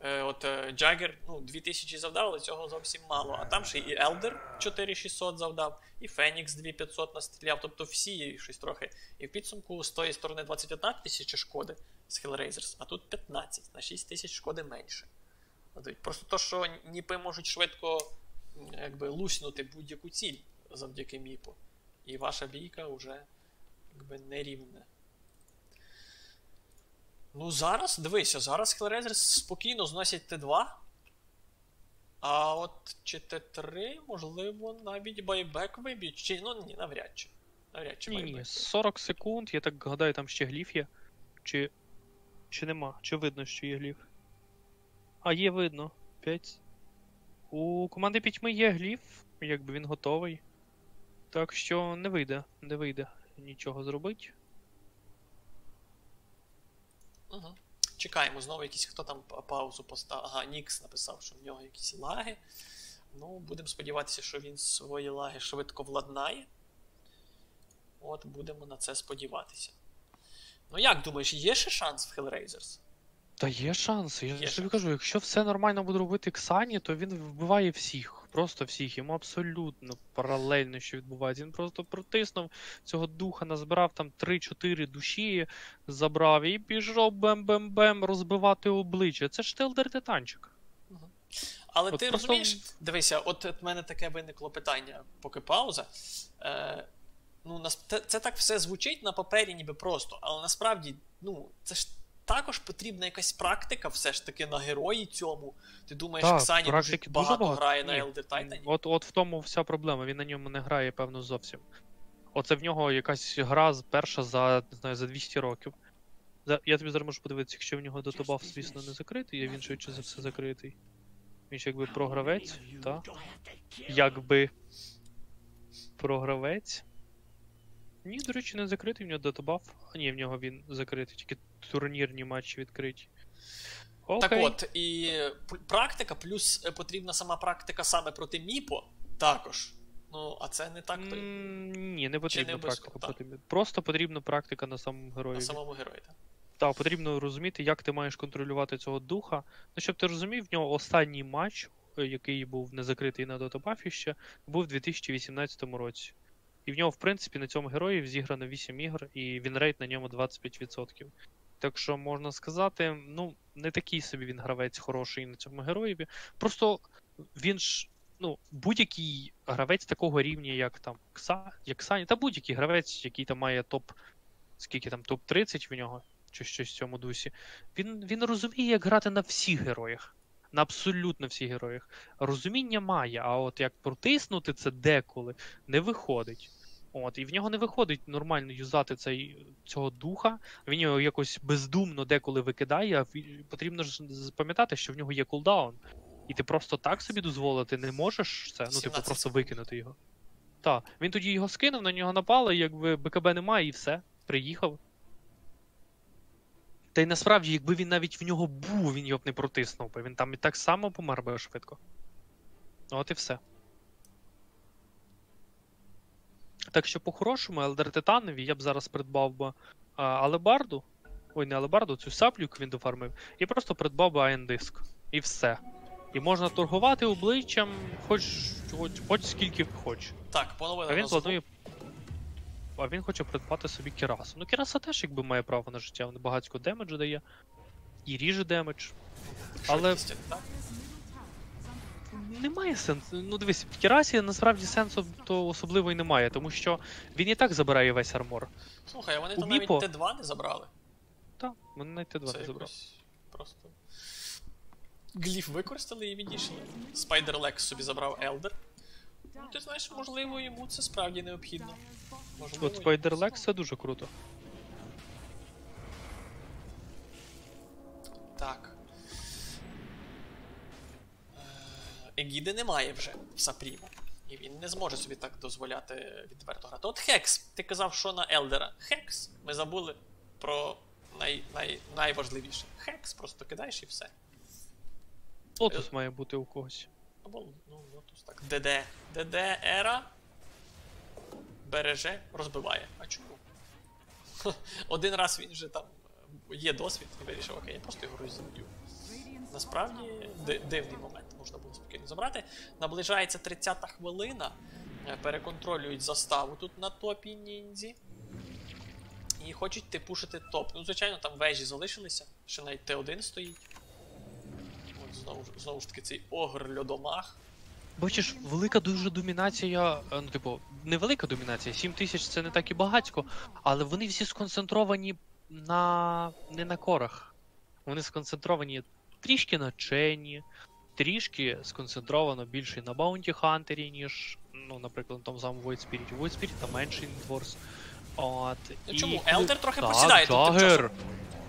Е, От Джаггер, ну, 2000 завдав, але цього зовсім мало. А там ще і Елдер 4600 завдав, і Фенікс 2500 настріляв. Тобто всі щось трохи. І в підсумку з тої сторони 21 тисяча шкоди з Hellraisers, а тут 15, на 6 тисяч шкоди менше. Просто то, що ніпи можуть швидко якби, луснути будь-яку ціль завдяки міпу. І ваша бійка вже якби, нерівна. Ну, зараз, дивися, зараз Hellraisers спокійно зносять Т2. А от чи Т3, можливо, навіть байбек виб'ють. Чи, ну ні, навряд чи. Навряд чи Ні, ні, 40 секунд, я так гадаю, там ще гліф є. Чи. Чи нема? Чи видно, що є гліф? А, є видно. 5. У команди пітьми є гліф, якби він готовий. Так що не вийде, не вийде нічого зробити. Угу. Чекаємо, знову якийсь хто там паузу поставив. Ага, Нікс написав, що в нього якісь лаги. Ну, будемо сподіватися, що він свої лаги швидко владнає. От, будемо на це сподіватися. Ну як думаєш, є ще шанс в Hellraisers? Та є шанси. Я тобі кажу, якщо все нормально буде робити Ксані, то він вбиває всіх. Просто всіх. Йому абсолютно паралельно, що відбувається. Він просто протиснув цього духа, назбирав там 3-4 душі, забрав і пішов бем-бем-бем розбивати обличчя. Це ж Телдер Титанчик. Але От ти просто- розумієш, дивися, от в мене таке виникло питання, поки пауза. Е, ну, нас, це, це так все звучить на папері, ніби просто, але насправді, ну, це ж також потрібна якась практика, все ж таки на герої цьому. Ти думаєш, Так, Ксані дуже багато, багато. грає на Ні. Elder Titan? От, от в тому вся проблема. Він на ньому не грає, певно, зовсім. Оце в нього якась гра перша за, не знаю, за 200 років. За, я тобі зараз можу подивитися, якщо в нього дотобаф, звісно, не закритий, а він швидше за все закритий. Він ще якби програвець, так? Якби програвець. Ні, до речі, не закритий, в нього дотобаф. А ні, в нього він закритий, тільки турнірні матчі відкриті. Окей. Так от, і практика, плюс е, потрібна сама практика саме проти Міпо також. Ну, а це не так то М, Ні, не потрібна обов'язково, практика. так. потрібна. Просто потрібна практика на самому герої. на самому герої. Так? Так, потрібно розуміти, як ти маєш контролювати цього духа. Ну, щоб ти розумів, в нього останній матч, е, який був не закритий на дотабафі ще, був у 2018 році. І в нього, в принципі, на цьому герої зіграно 8 ігр, і він рейд на ньому 25%. Так що можна сказати, ну, не такий собі він гравець хороший на цьому героєві. Просто він ж, ну, будь-який гравець такого рівня, як там Кса, як Сані, та будь-який гравець, який там має топ, скільки там, топ-30 в нього, чи щось в цьому дусі, він, він розуміє, як грати на всіх героях. На абсолютно всіх героях. Розуміння має, а от як протиснути це деколи не виходить. От, і в нього не виходить нормально юзати цей, цього духа. Він його якось бездумно деколи викидає, а потрібно ж пам'ятати, що в нього є cooldown. І ти просто так собі дозволити не можеш це, ну, типу, просто викинути його. Так, він тоді його скинув, на нього напали, якби БКБ немає, і все. Приїхав. Та й насправді, якби він навіть в нього був, він його б не протиснув би. Він там і так само помер би швидко. От і все. Так що, по-хорошому, Елдер Титанові я б зараз придбав би а, Алебарду. Ой, не Алебарду, цю саплю, яку він дофармив, і просто придбав би Aeon Disk. І все. І можна торгувати обличчям хоч, хоч, хоч скільки хочеш. Так, поновили А він планує. А він хоче придбати собі Кірасу. Ну, Кіраса теж якби має право на життя, він багатько демеджу дає. І ріже damage. Але так? Немає сенсу. Ну дивись, в Кірасі насправді сенсу то особливо і немає, тому що він і так забирає весь армор. Слухай, а вони У то навіть Т2 не забрали. Так, мене навіть Т2 Це не якось просто. Glyph використали і відійшли. Spider Legs собі забрав Елдер. Ну, ти знаєш, можливо, йому це справді необхідно. Можливо, От Spider Legs це дуже круто. Так. Е, Егіди немає вже в Сапрімо. І він не зможе собі так дозволяти відверто грати. От Hex, ти казав, що на Елдера. Hex. Ми забули про най, най, найважливіше. Hex, просто кидаєш і все. Лотус має бути у когось. Або, ну, Лотус так. ДД. ДД Ера. Береже, розбиває. А чому? Один раз він вже там е, є досвід і вирішив, окей, я просто його розіб'ю. Насправді ди- дивний момент, можна було спокійно забрати. Наближається 30-та хвилина. Е, Переконтролюють заставу тут на топі ніндзі. І хочуть ти пушити топ. Ну, звичайно, там вежі залишилися, ще навіть Т1 стоїть. От знову, знову ж таки цей огр льодомах. Бачиш, велика дуже домінація. е, Ну, типу, невелика домінація, 7 тисяч це не так і багатько, але вони всі сконцентровані на. не на корах. Вони сконцентровані трішки на Чені, трішки сконцентровано більше на Баунті Хантері, ніж, ну, наприклад, на тому самому Void Spirit. Void Spirit там менший Дворс. От. Ну і чому? Елдер трохи Так, посідає тут тим Джагер.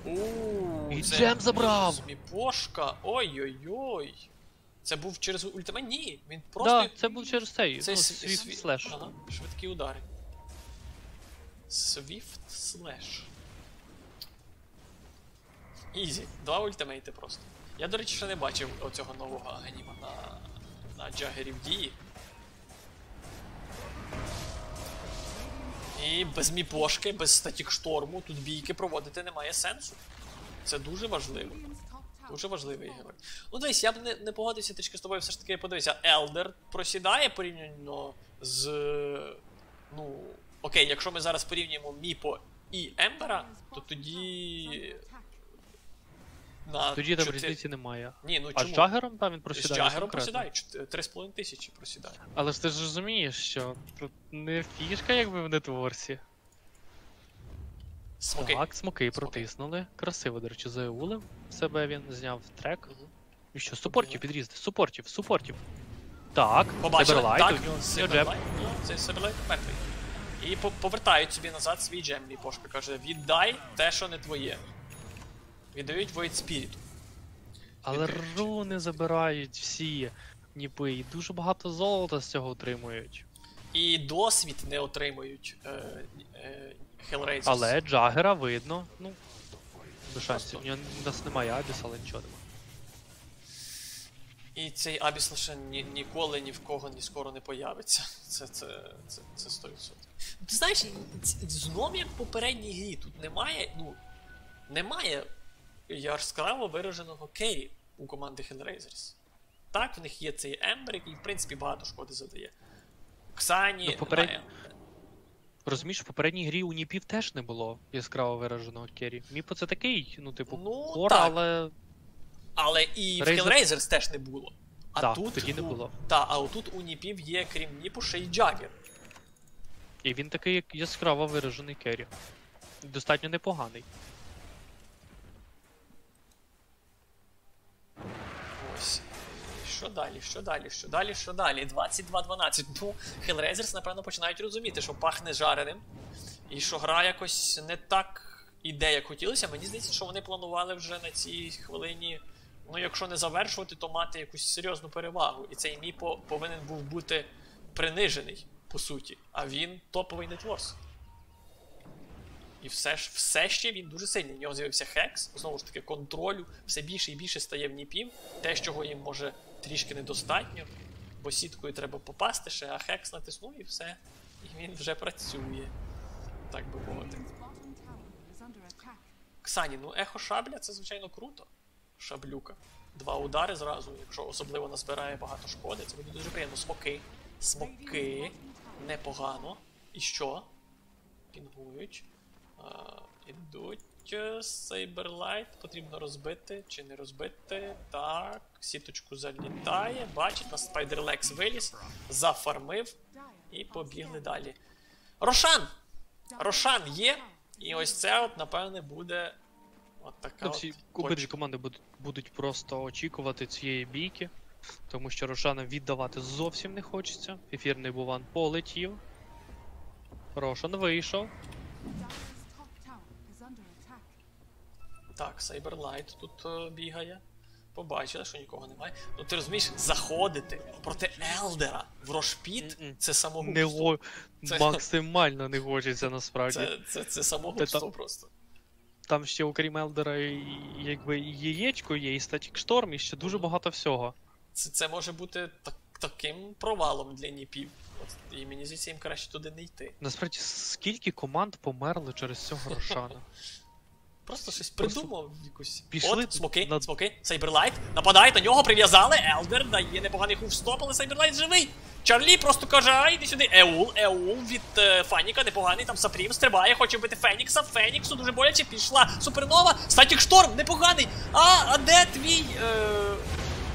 Ууу, І це джем забрав. Зміпошка. Ой-ой-ой. Це був через ультимейт? Ні, він просто. Да, це був через цей, Це ну, сві- Swift сві- Slash. Ага, швидкі удари. Swift Slash. Easy. Два ультимейти просто. Я, до речі, ще не бачив оцього нового аніма на, на джагерів дії. І без міпошки, без статік шторму тут бійки проводити немає сенсу. Це дуже важливо. Дуже важливий герой. Ну дивись, я б не, не погодився трішки з тобою, все ж таки подивися, Елдер просідає порівняно з. Ну. Окей, якщо ми зараз порівнюємо Міпо і Ембера, то тоді. На Тоді там різниці немає. Ні, ну А чому? з Джагером там він З просідає. Джагером конкретно. просідає, 3,5 тисячі просідає. Але ж ти ж розумієш, що тут не фішка, якби в нетворсі. Смоки. Так, смоки Смоки. протиснули. Красиво, до речі, заулив себе він зняв трек. Мгм. І що, супортів підрізати, супортів, супортів. Так, Побачили? Сиберлайт, так, у нього, у нього джеб. Сиберлайт, ну, це Сиберлайт мертвий. І повертають собі назад свій джем, Міпошка каже, віддай те, що не твоє. Віддають Void Spirit. Але Віддають. руни забирають всі ніпи, і дуже багато золота з цього отримують. І досвід не отримують е, е, Hellraisers. Але Джагера видно, ну, без шансів. У нього у нас немає Абіс, але нічого немає. І цей Абіс лише ні, ніколи ні в кого ні скоро не появиться. Це, це, це, це 100%. Ти знаєш, ц- знов як в попередній грі, тут немає, ну, немає яскраво вираженого керрі у команди Hellraisers. Так, в них є цей Ембер, який, в принципі, багато шкоди задає. Ксані, Ну, попереднь- немає. Розумієш, в попередній грі у Ніпів теж не було яскраво вираженого керрі. Міпо це такий, ну, типу, Ну, кор, так. але Але і в Razer- Hellraisers теж не було. А Так, тут тоді не було. Та, а отут у Ніпів є, крім Ніпу, ще й Джагер. і він такий як яскраво виражений керрі. Достатньо непоганий. Ось. Що далі, що далі, що далі, що далі? 22-12. Ну, Hellraisers, напевно, починають розуміти, що пахне жареним. І що гра якось не так іде, як хотілося. Мені здається, що вони планували вже на цій хвилині. Ну, якщо не завершувати, то мати якусь серйозну перевагу. І цей Міпо повинен був бути принижений, по суті. А він топовий networth. І все ж все ще він дуже сильний. У нього з'явився hex, знову ж таки, контролю все більше і більше стає в ніпів. Те, чого їм може трішки недостатньо, бо сіткою треба попасти ще, а hex натиснув і все. І він вже працює. Так би мовити. Ксані, ну ехо шабля це звичайно круто. Шаблюка. Два удари зразу, якщо особливо назбирає багато шкоди, це буде дуже приємно. Смоки. Смоки. Непогано. І що? Пінгують. Ідуть. Сейберлайт. Потрібно розбити чи не розбити. Так. Сіточку залітає. Бачить, на Spider Legs виліз, зафармив і побігли далі. Рошан! Рошан є. І ось це, от, напевне, буде. От така. Ну, от обидві команди будуть, будуть просто очікувати цієї бійки, тому що Рошана віддавати зовсім не хочеться. Ефірний Буван полетів. Рошан вийшов. Так, Сайберлайт тут е, бігає. Побачили, що нікого немає. Ну ти розумієш, заходити проти Елдера в Рошпіт це Не самогубство. го... Це- максимально не хочеться насправді. Це, це, це самогубство Та там- просто. Там ще окрім Елдера, і, якби і яєчко є, і Static Storm, і ще дуже багато всього. Це, це може бути так, таким провалом для ніпів. От, і мені здається, їм краще туди не йти. Насправді, скільки команд померли через цього Рошана? Просто щось придумав якусь. пішли От, смоки, на- смоки, Сайберлайт, нападають на нього, прив'язали, Елдер дає непоганий Hoof Stomp, але Сайберлайт живий. Чарлі просто каже, а йди сюди. Eul, Eul від е, Фаніка, непоганий, там Сапрім стрибає, хоче вбити Фенікса. Феніксу дуже боляче пішла. Супернова, Static Storm, непоганий. А, а де твій. Е...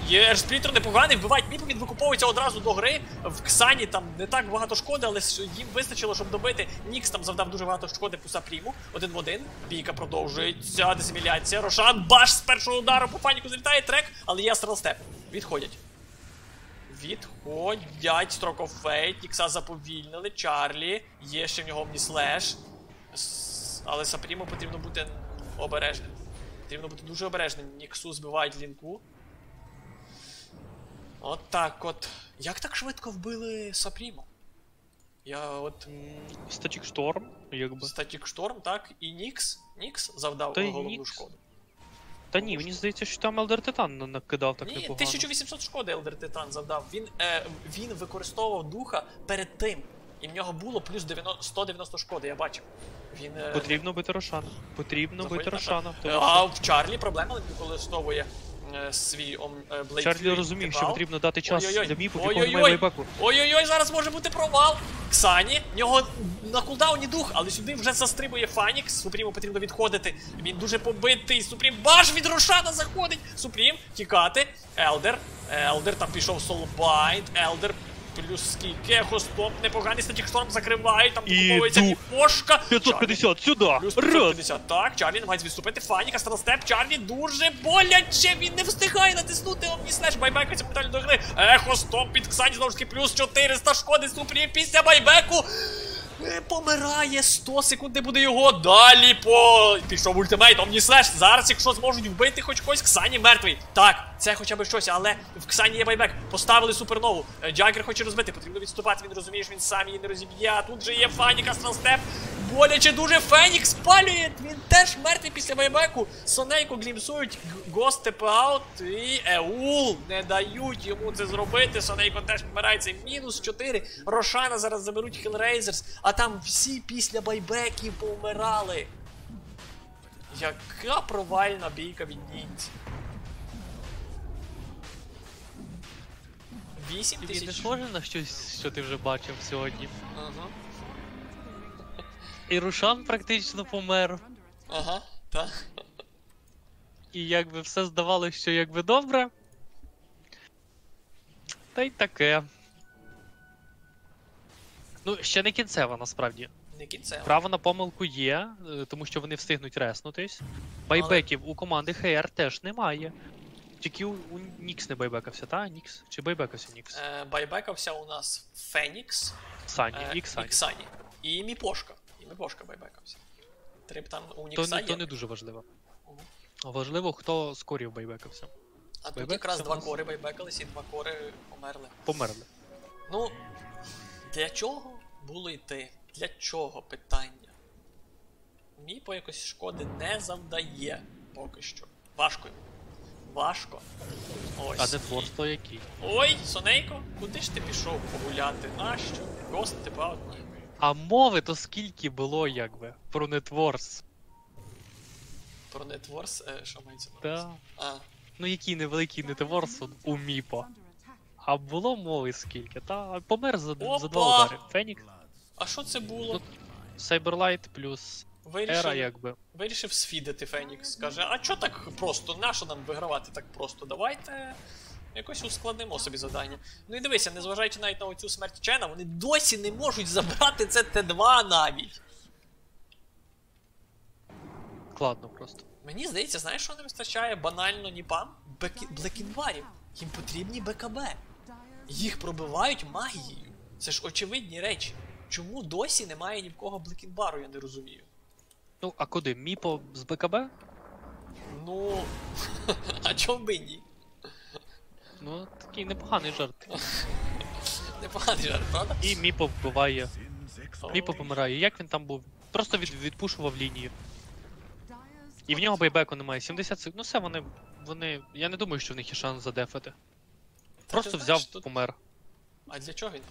Є Earth Splitter непоганий, вбивають Міпу, викуповується одразу до гри. В Ксані там не так багато шкоди, але їм вистачило, щоб добити. Нікс там завдав дуже багато шкоди по Сапріму. Один в один. Бійка продовжується, десиміляція. Рошан bash з першого удару по паніку залітає трек, але є Astral Step. Відходять. Відходять. Stroke of Fate. Нікса заповільнили. Чарлі. Є ще в нього. С- Але Сапріму потрібно бути обережним. Потрібно бути дуже обережним. Ніксу збивають лінку. От так от. Як так швидко вбили Супріма? Я от. Static Storm, якби. Static Storm, так, і Нікс. Нікс завдав Та й головну Нікс. шкоду. Та ні, мені здається, що там Elder Titan на- накидав так Ні, непогано. 1800 шкоди Elder Titan завдав. Він, е, він використовував духа перед тим. І в нього було плюс 90, 190 шкоди, я бачив. Він. е, Потрібно бити Рошана. Потрібно заходить бити на Рошана. шаг. А в Чарлі проблема він використовує свій ом, е, Чарлі розумів, що потрібно дати час для міфу, в Ой-ой-ой. якого немає байбеку. Ой-ой-ой, зараз може бути провал. Ксані, в нього на кулдауні дух, але сюди вже застрибує Фанікс. Супріму потрібно відходити. Він дуже побитий. Супрім bash від Рошана заходить. Супрім, тікати. Елдер. Елдер там пішов Soulbind. Елдер. Плюс скільки, Echo Stomp, непоганий Static Storm закриває, там докуповується дух. 550, сюди! Плюс 550. Так, Чарлі намагається відступити. Фанік, Astral Step, Чарлі дуже боляче. Він не встигає натиснути Omnislash. Байбекається моментально до гри. Echo Stomp від Ксані, знову ж таки, плюс 400 шкоди. Супрі після байбеку. Е, Помирає 100 секунд, не буде його. Далі по. Пішов ультимейт, Omnislash. Зараз, якщо зможуть вбити хоч когось, Ксані мертвий. Так, це хоча б щось, але в Ксані є байбек. Поставили супернову. Е, Джаггер хоче розбити, потрібно відступати. Він розуміє, що він сам її не розіб'є. А тут же є Фанік, Astral Step. Боляче дуже Фенікс спалює. Він теж мертвий після байбеку. Сонейко глімсують. Гост тепе аут і Еул не дають йому це зробити. Сонейко теж помирається. Мінус 4. Рошана зараз заберуть Hellraisers, а там всі після байбеків помирали. Яка провальна бійка від німців. 8 Тобі не тисяч. схоже на щось, що ти вже бачив сьогодні? Ага. І Рушан практично помер. Ага, так. І якби все здавалося, що якби добре. Та й таке. Ну, ще не кінцева насправді. Не кінцево. Право на помилку є, е, тому що вони встигнуть реснутись. Байбеків у команди ХР теж немає. Тільки у, у Нікс не байбекався, та? Нікс? Чи байбекався Нікс? Е, байбекався у нас Фенікс, Сані, е, Нікс Сані. і І Міпошка. І Міпошка байбекався. Три б там у То, Нікса не, є. то не дуже важливо. Мгм. Важливо, хто з корів байбекався. А тут якраз два кори байбекались і два кори померли. Померли. Ну, для чого було йти? Для чого питання? Міпо якось шкоди не завдає поки що. Важко йому. Важко. Ось. А і- творство який. Ой, Сонейко, куди ж ти пішов погуляти? Нащо? Гост типа одні. А мови то скільки було, якби, про нетворс. Про нетворс, е, що мається на увазі? Та. А, Ну який невеликий нетворс от у Міпо. А було мови скільки, та помер за, за два удари. Фенікс, а що це було? Сайберлайт плюс Ера, Вирішив, якби. вирішив сфідити Фенікс. Каже, а чо так просто? Нащо нам вигравати так просто? Давайте якось ускладнимо собі завдання. Ну і дивися, незважаючи навіть на оцю смерть Чена, вони досі не можуть забрати це Т2 навіть. Складно просто. Мені здається, знаєш, що не вистачає банально ніпам? Бекі... Блекінварів. Їм потрібні БКБ. Їх пробивають магією. Це ж очевидні речі. Чому досі немає ні в кого Блекінбару, я не розумію. Ну, а куди? Міпо з БКБ? Ну. а чому би ні? Ну, такий непоганий жарт. Непоганий жарт, правда? І Міпо вбиває. Міпо помирає. Як він там був? Просто від, відпушував лінію. І в нього байбеку немає. 70 секунд. Ну все, вони. вони. Я не думаю, що в них є шанс задефати. Просто взяв, помер. А для чого він?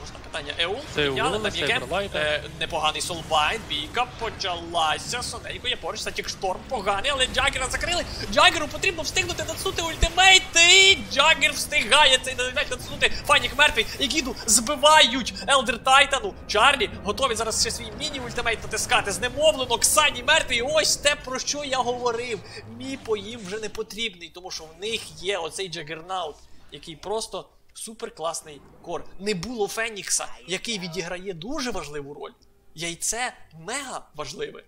Можна питання. Підняли Eul, там яке? Е, непоганий Soulbind, бійка почалася. Сонейко є поруч, Static Storm поганий, але Джаггера закрили. Джаггеру потрібно встигнути натиснути ультимейт. І Джаггер встигає цей ультимейт натиснути. Фанік мертвий. І Гіду збивають Елдер Тайтану. Чарлі готові зараз ще свій міні-ультимейт натискати. Знемовлено, Ксані мертвий. Ось те, про що я говорив. Міпо їм вже не потрібний, тому що в них є оцей Джаггернаут, який просто супер класний кор. Не було Фенікса, який відіграє дуже важливу роль. Яйце мега важливе.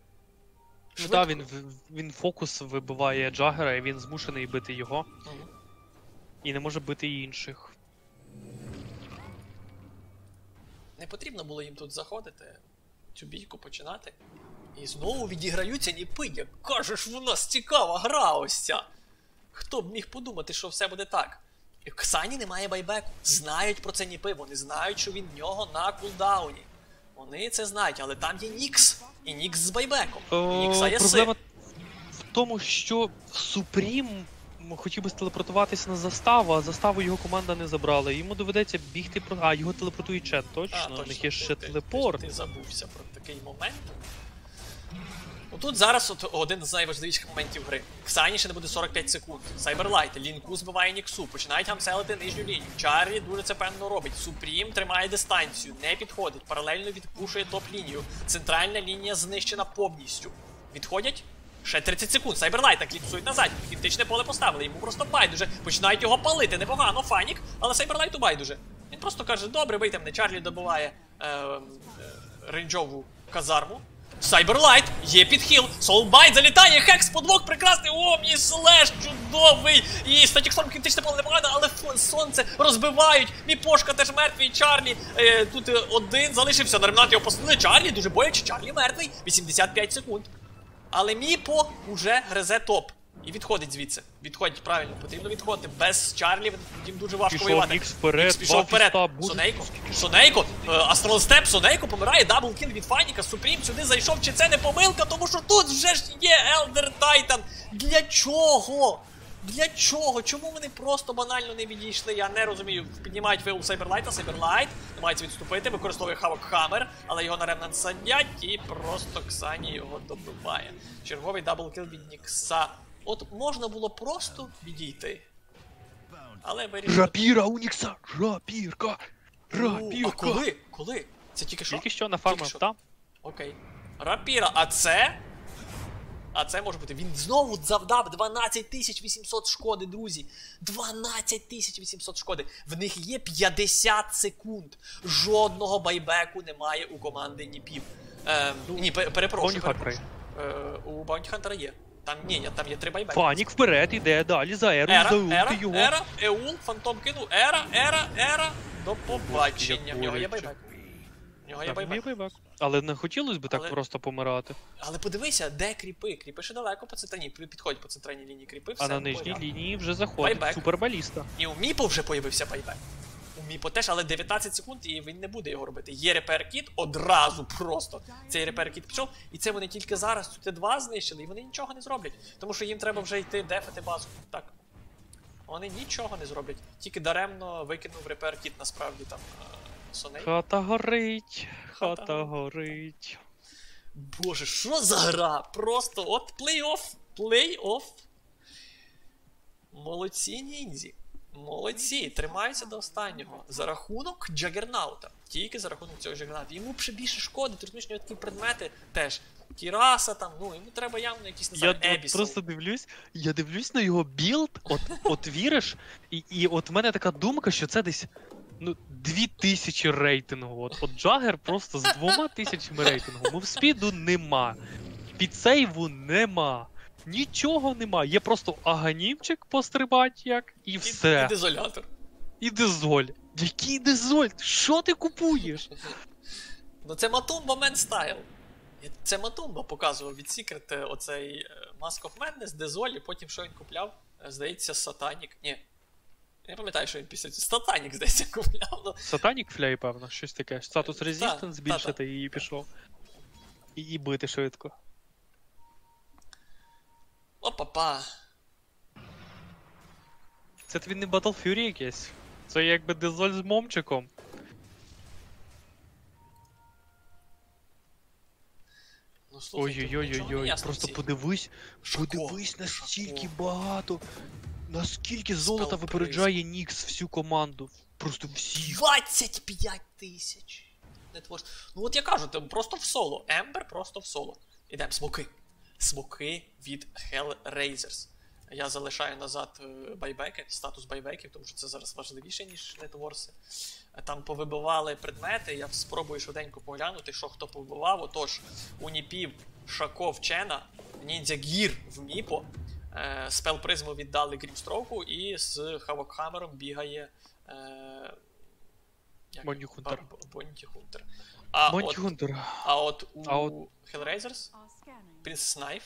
Ну так, він, він фокус вибиває Джаггера, і він змушений бити його. Мгм. І не може бити інших. Не потрібно було їм тут заходити, цю бійку починати. І знову відіграються ніпи. Як кажеш, в нас цікава гра ось ця. Хто б міг подумати, що все буде так? Ксані немає байбеку. Знають про це ніпи, вони знають, що він в нього на кулдауні. Вони це знають, але там є Нікс. І Нікс з байбеком. О, Нікса є проблема в тому, що Супрім хотів би телепортуватися на заставу, а заставу його команда не забрала. Йому доведеться бігти про. А, його телепортує Чет, точно. А, У них є ще ти- телепорт. Ти, ти забувся про такий момент. Тут зараз от один з найважливіших моментів гри. Ксані ще не буде 45 секунд. Сайберлайт, Лінку збиває Ніксу, починають гамселити нижню лінію. Чарлі дуже це певно робить. Супрім тримає дистанцію, не підходить, паралельно відпушує топ-лінію. Центральна лінія знищена повністю. Відходять? Ще 30 секунд. Сайберлайта кліпсують назад. Критичне поле поставили. Йому просто байдуже. Починають його палити. Непогано, фанік, але Сайберлайту байдуже. Він просто каже: добре, бийте мене. Чарлі добиває е, е, рейнджову казарму. Сайберлайт, є підхил, Soulbind залітає, Hex по двох прекрасний, Omnislash чудовий! І Static Storm критичне поле непогано, але сонце розбивають. Міпошка теж мертвий, Чарлі. Е, тут е, один залишився, на remnant його посадили. Чарлі дуже боляче, Чарлі мертвий. 85 секунд. Але Міпо уже гризе топ. І відходить звідси. Відходить правильно, потрібно відходити. Без Чарлі їм дуже важко Пішов воювати. Нікс вперед, Нікс пішов вперед. Сонейко, Сонейко, е, Astral Step, Сонейко помирає, double kill від Фаніка, Супрім сюди зайшов, чи це не помилка, тому що тут вже ж є Elder Titan. Для чого? Для чого? Чому вони просто банально не відійшли? Я не розумію. Піднімають в Eul Сайберлайта, Сайберлайт, намагається відступити, використовує Havoc Hammer, але його на садять і просто Ксані його добиває. Черговий double kill від Нікса. От можна було просто відійти. Але вирішили. Рапіра Унікса! Рапірка! У, А коли? Коли? Це тільки що? Тільки що на фармах, що. там. Окей. Рапіра, а це? А це може бути. Він знову завдав 12 800 шкоди, друзі. 12 800 шкоди. В них є 50 секунд. Жодного байбеку немає у команди Ніпів. Ем, ні, перепрошую. Перепрошую. Е, у Баунті Хантера є. Там ні, там є три байбеки. Фанік вперед іде далі за Еру, Ера, заулти ера, його. ера, Еул, фантом кинув, ера, ера, ера. До побачення. В нього є байбек. В нього є Так, байбек. є байбек. Але не хотілося б так Але- просто помирати. Але подивися, де кріпи? Кріпи ще далеко по центральній, підходять по центральній лінії кріпи, все. А на нижній порядку. лінії вже заходить Байбек. супербаліста. І у Міпо вже появився байбек. У Міпо теж, але 19 секунд, і він не буде його робити. Є репер кіт одразу просто. Цей репер кіт пішов, і це вони тільки зараз тут два знищили, і вони нічого не зроблять. Тому що їм треба вже йти дефати базу. Так. Вони нічого не зроблять. Тільки даремно викинув репер кіт насправді там е, Соней. Хата горить, хата горить. Боже, що за гра? Просто от плей-офф. Плей-офф. Молодці ніндзі. Молодці, тримаються до останнього. За рахунок Джагернаута. Тільки за рахунок цього Джагернаута. Йому ще більше шкоди, ти розумієш, такі предмети теж. Кіраса там, ну йому треба явно якісь не Я от просто дивлюсь, я дивлюсь на його білд, от, от віриш, і, і от в мене така думка, що це десь ну, дві тисячі рейтингу. От, от Джагер просто з двома тисячами рейтингу. Мовспіду нема. Підсейву нема. Нічого нема. Є просто аганімчик пострибать як, і все. І Desolator. І дезоль. Який дезоль? Що ти купуєш? Ну це Матумба Style. І Це Матумба показував від Secret е, оцей е, Mask of Madness, Дезоль, і потім що він купляв? Е, Здається, Satanic. Ні. Я пам'ятаю, що він після цього Satanic здається купляв. Ну, Satanic фляй, певно, щось таке. Статус Та, резистенс та, resistance та, збільшити і пішов. І, і бити швидко. Опа-па. Це тобі не Battle Fury якесь. Це якби дизоль з момчиком. Ну, Ой-ой-ой-ой-ой, просто ці- подивись, подивись, наскільки Шако. багато. Наскільки золота випереджає Нікс всю команду. Просто всіх. 25 тисяч. Ну от я кажу, там просто в соло. Ember просто в соло. Ідемо, смоки. Смоки від Hellraisers. Я залишаю назад е, байбеки, статус байбеків, тому що це зараз важливіше, ніж нетворси. Там повибивали предмети, я спробую швиденько поглянути, що хто повибивав. Отож, Уніпів, Шако, Вчена, Ніндзя Гір в Міпо. Е, Spell Prism у віддали Grimstroke у, і з Havoc Hammer ом бігає. Е, як Bounty? Hunter. Bounty Hunter. А, от, а от у А от- Hellraisers Prince's Knife.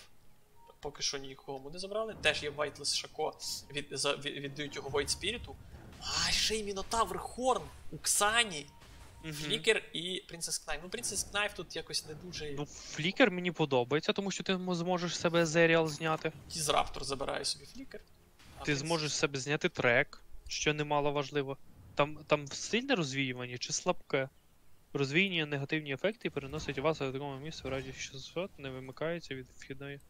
Поки що нікому не забрали. Теж є Witless Shako, від, за, від, віддають його Void Spirit. А ще й Minotaur Horn, у Ксані, Flicker і Prince's Knife. Ну, Prince's Knife тут якось не дуже. Ну, Flicker мені подобається, тому що ти зможеш себе зеріал зняти. Disruptor забирає собі Flicker. А Ти Prince- зможеш себе зняти трек, що немало важливо. Там, там сильне розвіювання чи слабке? Розвіювання негативні ефекти переносить вас в такому місці в разі, що звод не вимикається від вхідної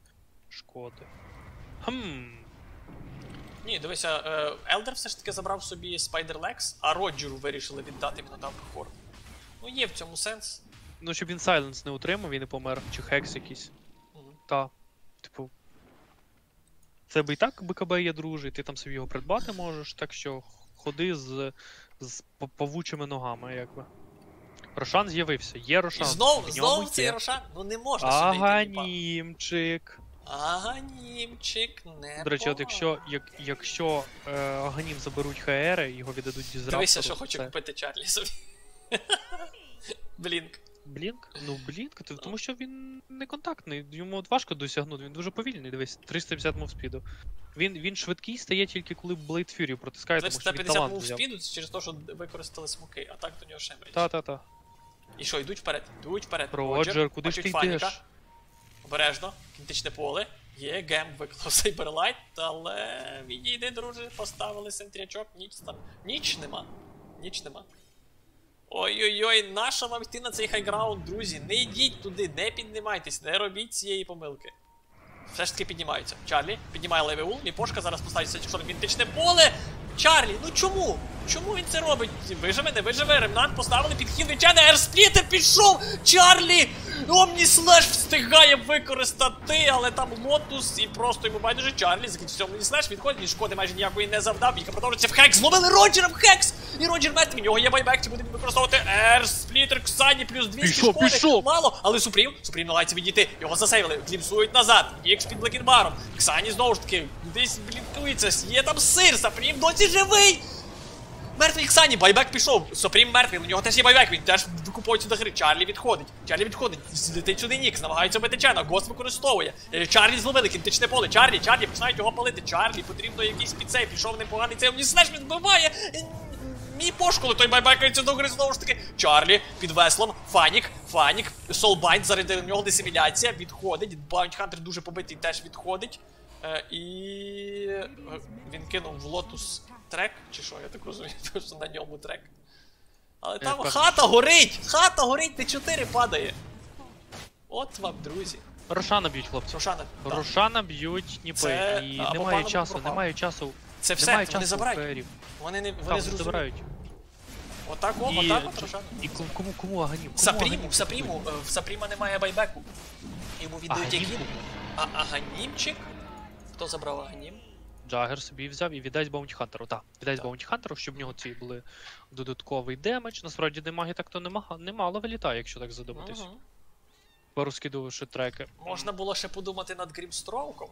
шкоди. Хм. Ні, дивися, е, Elder все ж таки забрав собі Spider Legs, а Роджеру вирішили віддати Minotaur Horn. Ну, є в цьому сенс. Ну, щоб він сайленс не утримав і не помер, чи хекс якийсь. Мгм. Та. Типу. Це би і так БКБ є дружий, ти там собі його придбати можеш, так що ходи з, з павучими ногами, якби. Рошан з'явився. Є І Рошан. знов, в знов цей є. Рошан. Ну не можна сюди Аганімчик. Аганімчик, не До речі, от якщо, як, якщо е, Аганім заберуть ХР, його віддадуть дізраптору. Дивися, що хоче купити Чарлі собі. Blink. Blink? Ну, Blink, то- тому що він не контактний, йому от важко досягнути, він дуже повільний, дивись, 350 мовспіду. Він, він швидкий стає тільки коли Blade Fury протискає, тому що він 350 талант взяв. спіду це через те, що використали смоки, а так до нього ще менше. Та-та-та. І що, йдуть вперед, йдуть вперед. Роджер, куди ж ти йдеш? Обережно, кінетичне поле. Є, гем виклав Сайберлайт, але відійди, друже, поставили сентрячок, ніч там. Ніч нема. Ніч нема. Ой-ой-ой, наша вам йти на цей хайграунд, друзі. Не йдіть туди, не піднімайтесь, не робіть цієї помилки. Все ж таки піднімаються. Чарлі піднімає левий ул, Міпошка зараз поставиться якщо мінтичне поле. Чарлі, ну чому? Чому він це робить? Виживе, не виживе, ремнант поставили під хід Вічана, Ерсплітер пішов! Чарлі! Омніслеш встигає використати, але там лотус і просто йому байдуже Чарлі закінчився Омніслеш, відходить, він шкоди майже ніякої не завдав, Віка продовжується в хекс, зловили Роджера в хекс! І Роджер мертвий, в нього є байбек, чи буде він використовувати Earth Splitter, Ксані, плюс 200 Пішов, шкоди, пішов! мало, але Супрім, Супрім намагається відійти, його засейвили, кліпсують назад, Ікс під Black King Bar ом, Ксані знову ж таки, десь блінкується, є там сир, Супрім досі живий! Мертвий Ксані, байбек пішов. Сопрім мертвий, у нього теж є байбек, він теж викуповується до гри. Чарлі відходить. Чарлі відходить. Злетить сюди Нікс, намагається бити Chen а. Ghost використовує. Е, Чарлі зловили, кінетичне поле. Чарлі, Чарлі, починають його палити. Чарлі, потрібно якийсь підсей. Пішов непоганий цей Omnislash відбиває. Е, Мій пошколи, той байбекається до гри знову ж таки. Чарлі під веслом. Фанік, Фанік, Солбайт, зарядили в нього десиміляція. Відходить. Баунт Хантер дуже побитий, теж відходить. Е, і е, він кинув в лотус трек, чи що, я так розумію, тому що на ньому трек. Але там певно, хата горить! Хата горить, Т4 падає. От вам, друзі. Рошана б'ють, хлопці. Рошана, да. Рошана б'ють ніби, Це і або немає часу, пропав. немає часу. це все, немає вони часу забирають. ФРів. Вони не вони Так, зрозуміли. забирають. Отак, о, І, отак от Рошана. і кому, кому, кому Аганім? Кому Сапріму, Аганім? в Сапріму, е, в Сапріма немає байбеку. Йому віддають Аганім? Ягін. А Аганімчик? Хто забрав Аганім? Джагер собі взяв і віддасть Баунті Хантеру. Так, віддасть Баунті Хантеру, щоб в нього ці були додатковий демедж. Насправді демаги так то немало, немало вилітає, якщо так задуматись. Мгм. Порозкидувавши треки. Можна було ще подумати над Грімстроуком.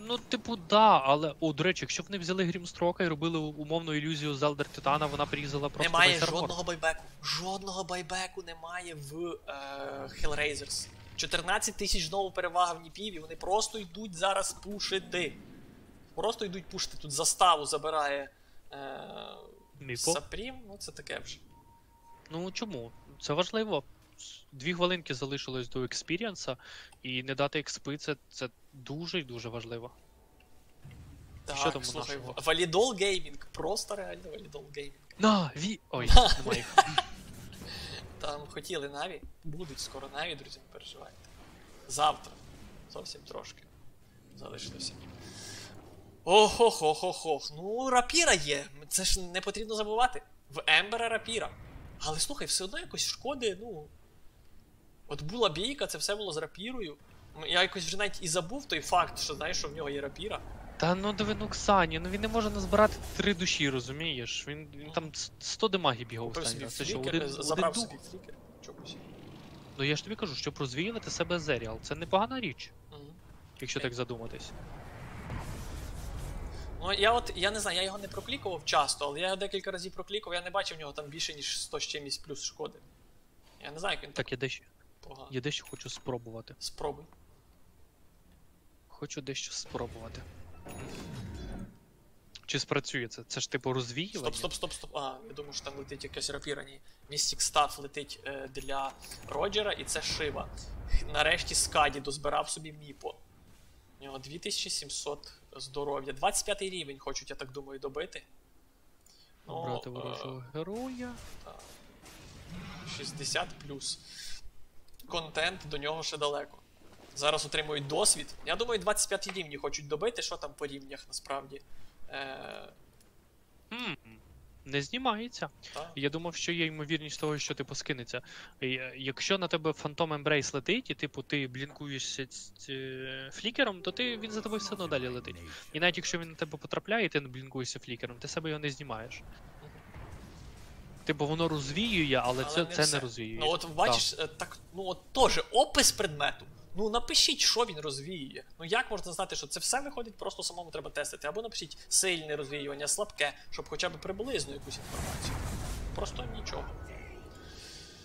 Ну, типу, да, але о, до речі, якщо б вони взяли Grimstroke а і робили умовну ілюзію з Elder Titan а, вона б просто немає жодного байбеку. Жодного байбеку немає в е, Hellraisers. 14 тисяч знову перевага в NiP ів, і вони просто йдуть зараз пушити. Просто йдуть пушити тут заставу, забирає е, Сапрім, ну це таке вже. Ну чому? Це важливо. Дві хвилинки залишилось до experience а, і не дати експи це, це дуже і дуже важливо. Так, Що там у слухай, нашого? Валідол геймінг, просто реально Валідол геймінг. На, ві. Ой, немає. Там хотіли Наві, будуть скоро Наві, друзі, не переживайте. Завтра. Зовсім трошки. Залишилося. Ох-ох-ох-ох-ох. Ну, рапіра є. Це ж не потрібно забувати. В Ембера рапіра. Але слухай, все одно якось шкоди, ну. От була бійка, це все було з рапірою. Я якось вже навіть і забув той факт, що знаєш, що в нього є рапіра. Та ну диви, ну Ксані, ну він не може назбирати три душі, розумієш? Він, він там 100 демагів бігав останній раз. Це що, один, забрав один собі дух? флікер. Чогось. Ну я ж тобі кажу, щоб розвіювати себе Зеріал. Це непогана річ, Мгм. якщо так задуматись. Ну, я от, я не знаю, я його не проклікував часто, але я його декілька разів проклікував, я не бачив в нього там більше, ніж 100 з чимось плюс шкоди. Я не знаю, як він так Так, я дещо, погано. я дещо хочу спробувати. Спробуй. Хочу дещо спробувати. Чи спрацює це? Це ж типу розвіювання? Стоп, стоп, стоп, стоп. А, я думаю, що там летить якась рапіра, ні. Mystic Staff летить е, для Роджера, і це Шива. Нарешті Skadi дозбирав собі Міпо. У нього 2700 здоров'я. 25 рівень хочуть, я так думаю, добити. Ну, Брати е, ворожого героя. 60 плюс. Контент до нього ще далеко. Зараз отримують досвід. Я думаю, 25 рівні хочуть добити, що там по рівнях насправді. Е, Не знімається. та. Я думав, що є ймовірність того, що типу скинеться. Е, Якщо на тебе Phantom Embrace летить, і типу ти блінкуєшся е, флікером, то ти він за тобою все одно далі летить. І навіть якщо він на тебе потрапляє, і ти не блінкуєшся Flicker ом, ти себе його не знімаєш. Типу воно розвіює, але, це, це не розвіює. Ну от бачиш, е, так, ну от теж опис предмету. Ну напишіть, що він розвіює. Ну як можна знати, що це все виходить, просто самому треба тестити. Або напишіть сильне розвіювання, слабке, щоб хоча б приблизно якусь інформацію. Просто нічого.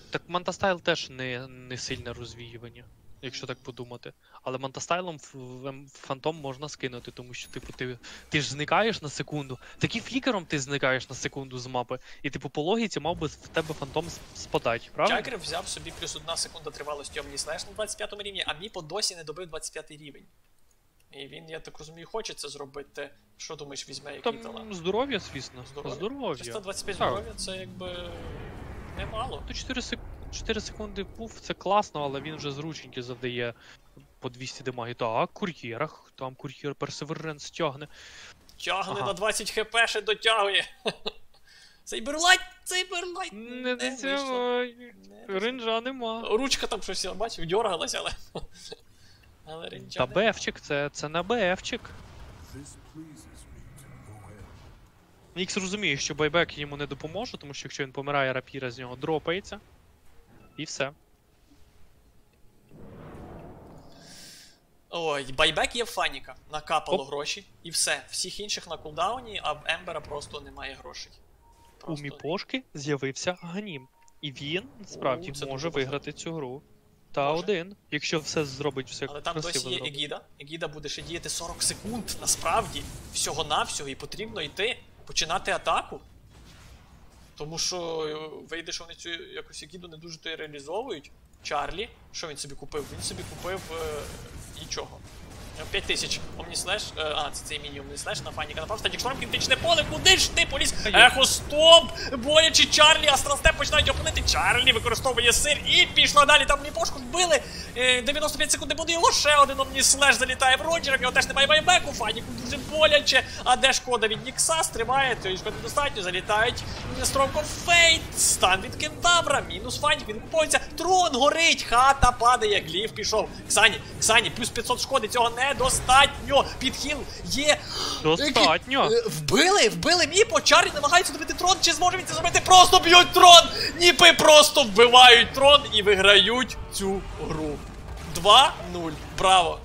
Так Manta Style теж не, не сильне розвіювання, якщо так подумати. Але Мантастайлом в фантом можна скинути, тому що, типу, ти, ти ж зникаєш на секунду. Так і флікером ти зникаєш на секунду з мапи. І, типу, по логіці мав би в тебе фантом спадати, правильно? Чакер взяв собі плюс одна секунда тривалості Omnislash на 25 рівні, а Міпо досі не добив 25 рівень. І він, я так розумію, хоче це зробити. Що думаєш, візьме який Там талант? здоров'я, звісно. Здоров'я? Здоров'я. 125 здоров'я це якби немало. То 4, сек... 4 секунди пуф, це класно, але він вже зрученьки завдає по 200 демаги. Так, кур'єрах, там кур'єр персеверенс тягне. Тягне Ага. на 20 хп ще дотягує. Сейберлайт! Сейберлайт! Не. Не вийшло. Ринжа нема. Ручка там щось я бачив, дергалася, але. Але ренча. Та не- БФчик, це, це на end. Нікс розуміє, що байбек йому не допоможе, тому що якщо він помирає, рапіра з нього дропається. І все. Ой, байбек є в Фаніка. Накапало Оп. гроші. І все. Всіх інших на кулдауні, а в Ембера просто немає грошей. У Міпошки з'явився Аганім. І він справді О, може виграти цю гру. Та Може. один, якщо все зробить, все Але там красиво досі є зробить. Егіда. Егіда буде ще діяти 40 секунд, насправді. Всього-навсього, і потрібно йти, починати атаку. Тому що е, вийде, що вони цю якось Егіду не дуже то реалізовують. Чарлі, що він собі купив? Він собі купив е, нічого. 5 тисяч Omnislash, е, а, це цей міні Omnislash на фаніка напав. Static Storm, критичне поле, куди ж ти поліз? Echo Stomp! Боляче Чарлі, Astral Step починають опинити. Чарлі використовує сир і пішло далі. Там Міпошку вбили. Е, 95 секунд не буде його. Ще один Omnislash залітає в Роджера. В нього теж немає байбеку. Фаніку дуже боляче. А де шкода від Нікса? Стримає, то шкоди достатньо. Залітають. Стромко Фейт. Stun від Кентавра. Мінус Фанік. Він купується. Трон горить. Хата падає. Гліф пішов. Ксані, Ксані, плюс 500 шкоди. Цього недостатньо. Підхил є. Достатньо. Е, Вбили, вбили Міпо, Чарлі намагається добити трон, чи зможе він це зробити? Просто б'ють трон! Ніпи просто вбивають трон і виграють цю гру. 2-0. Браво!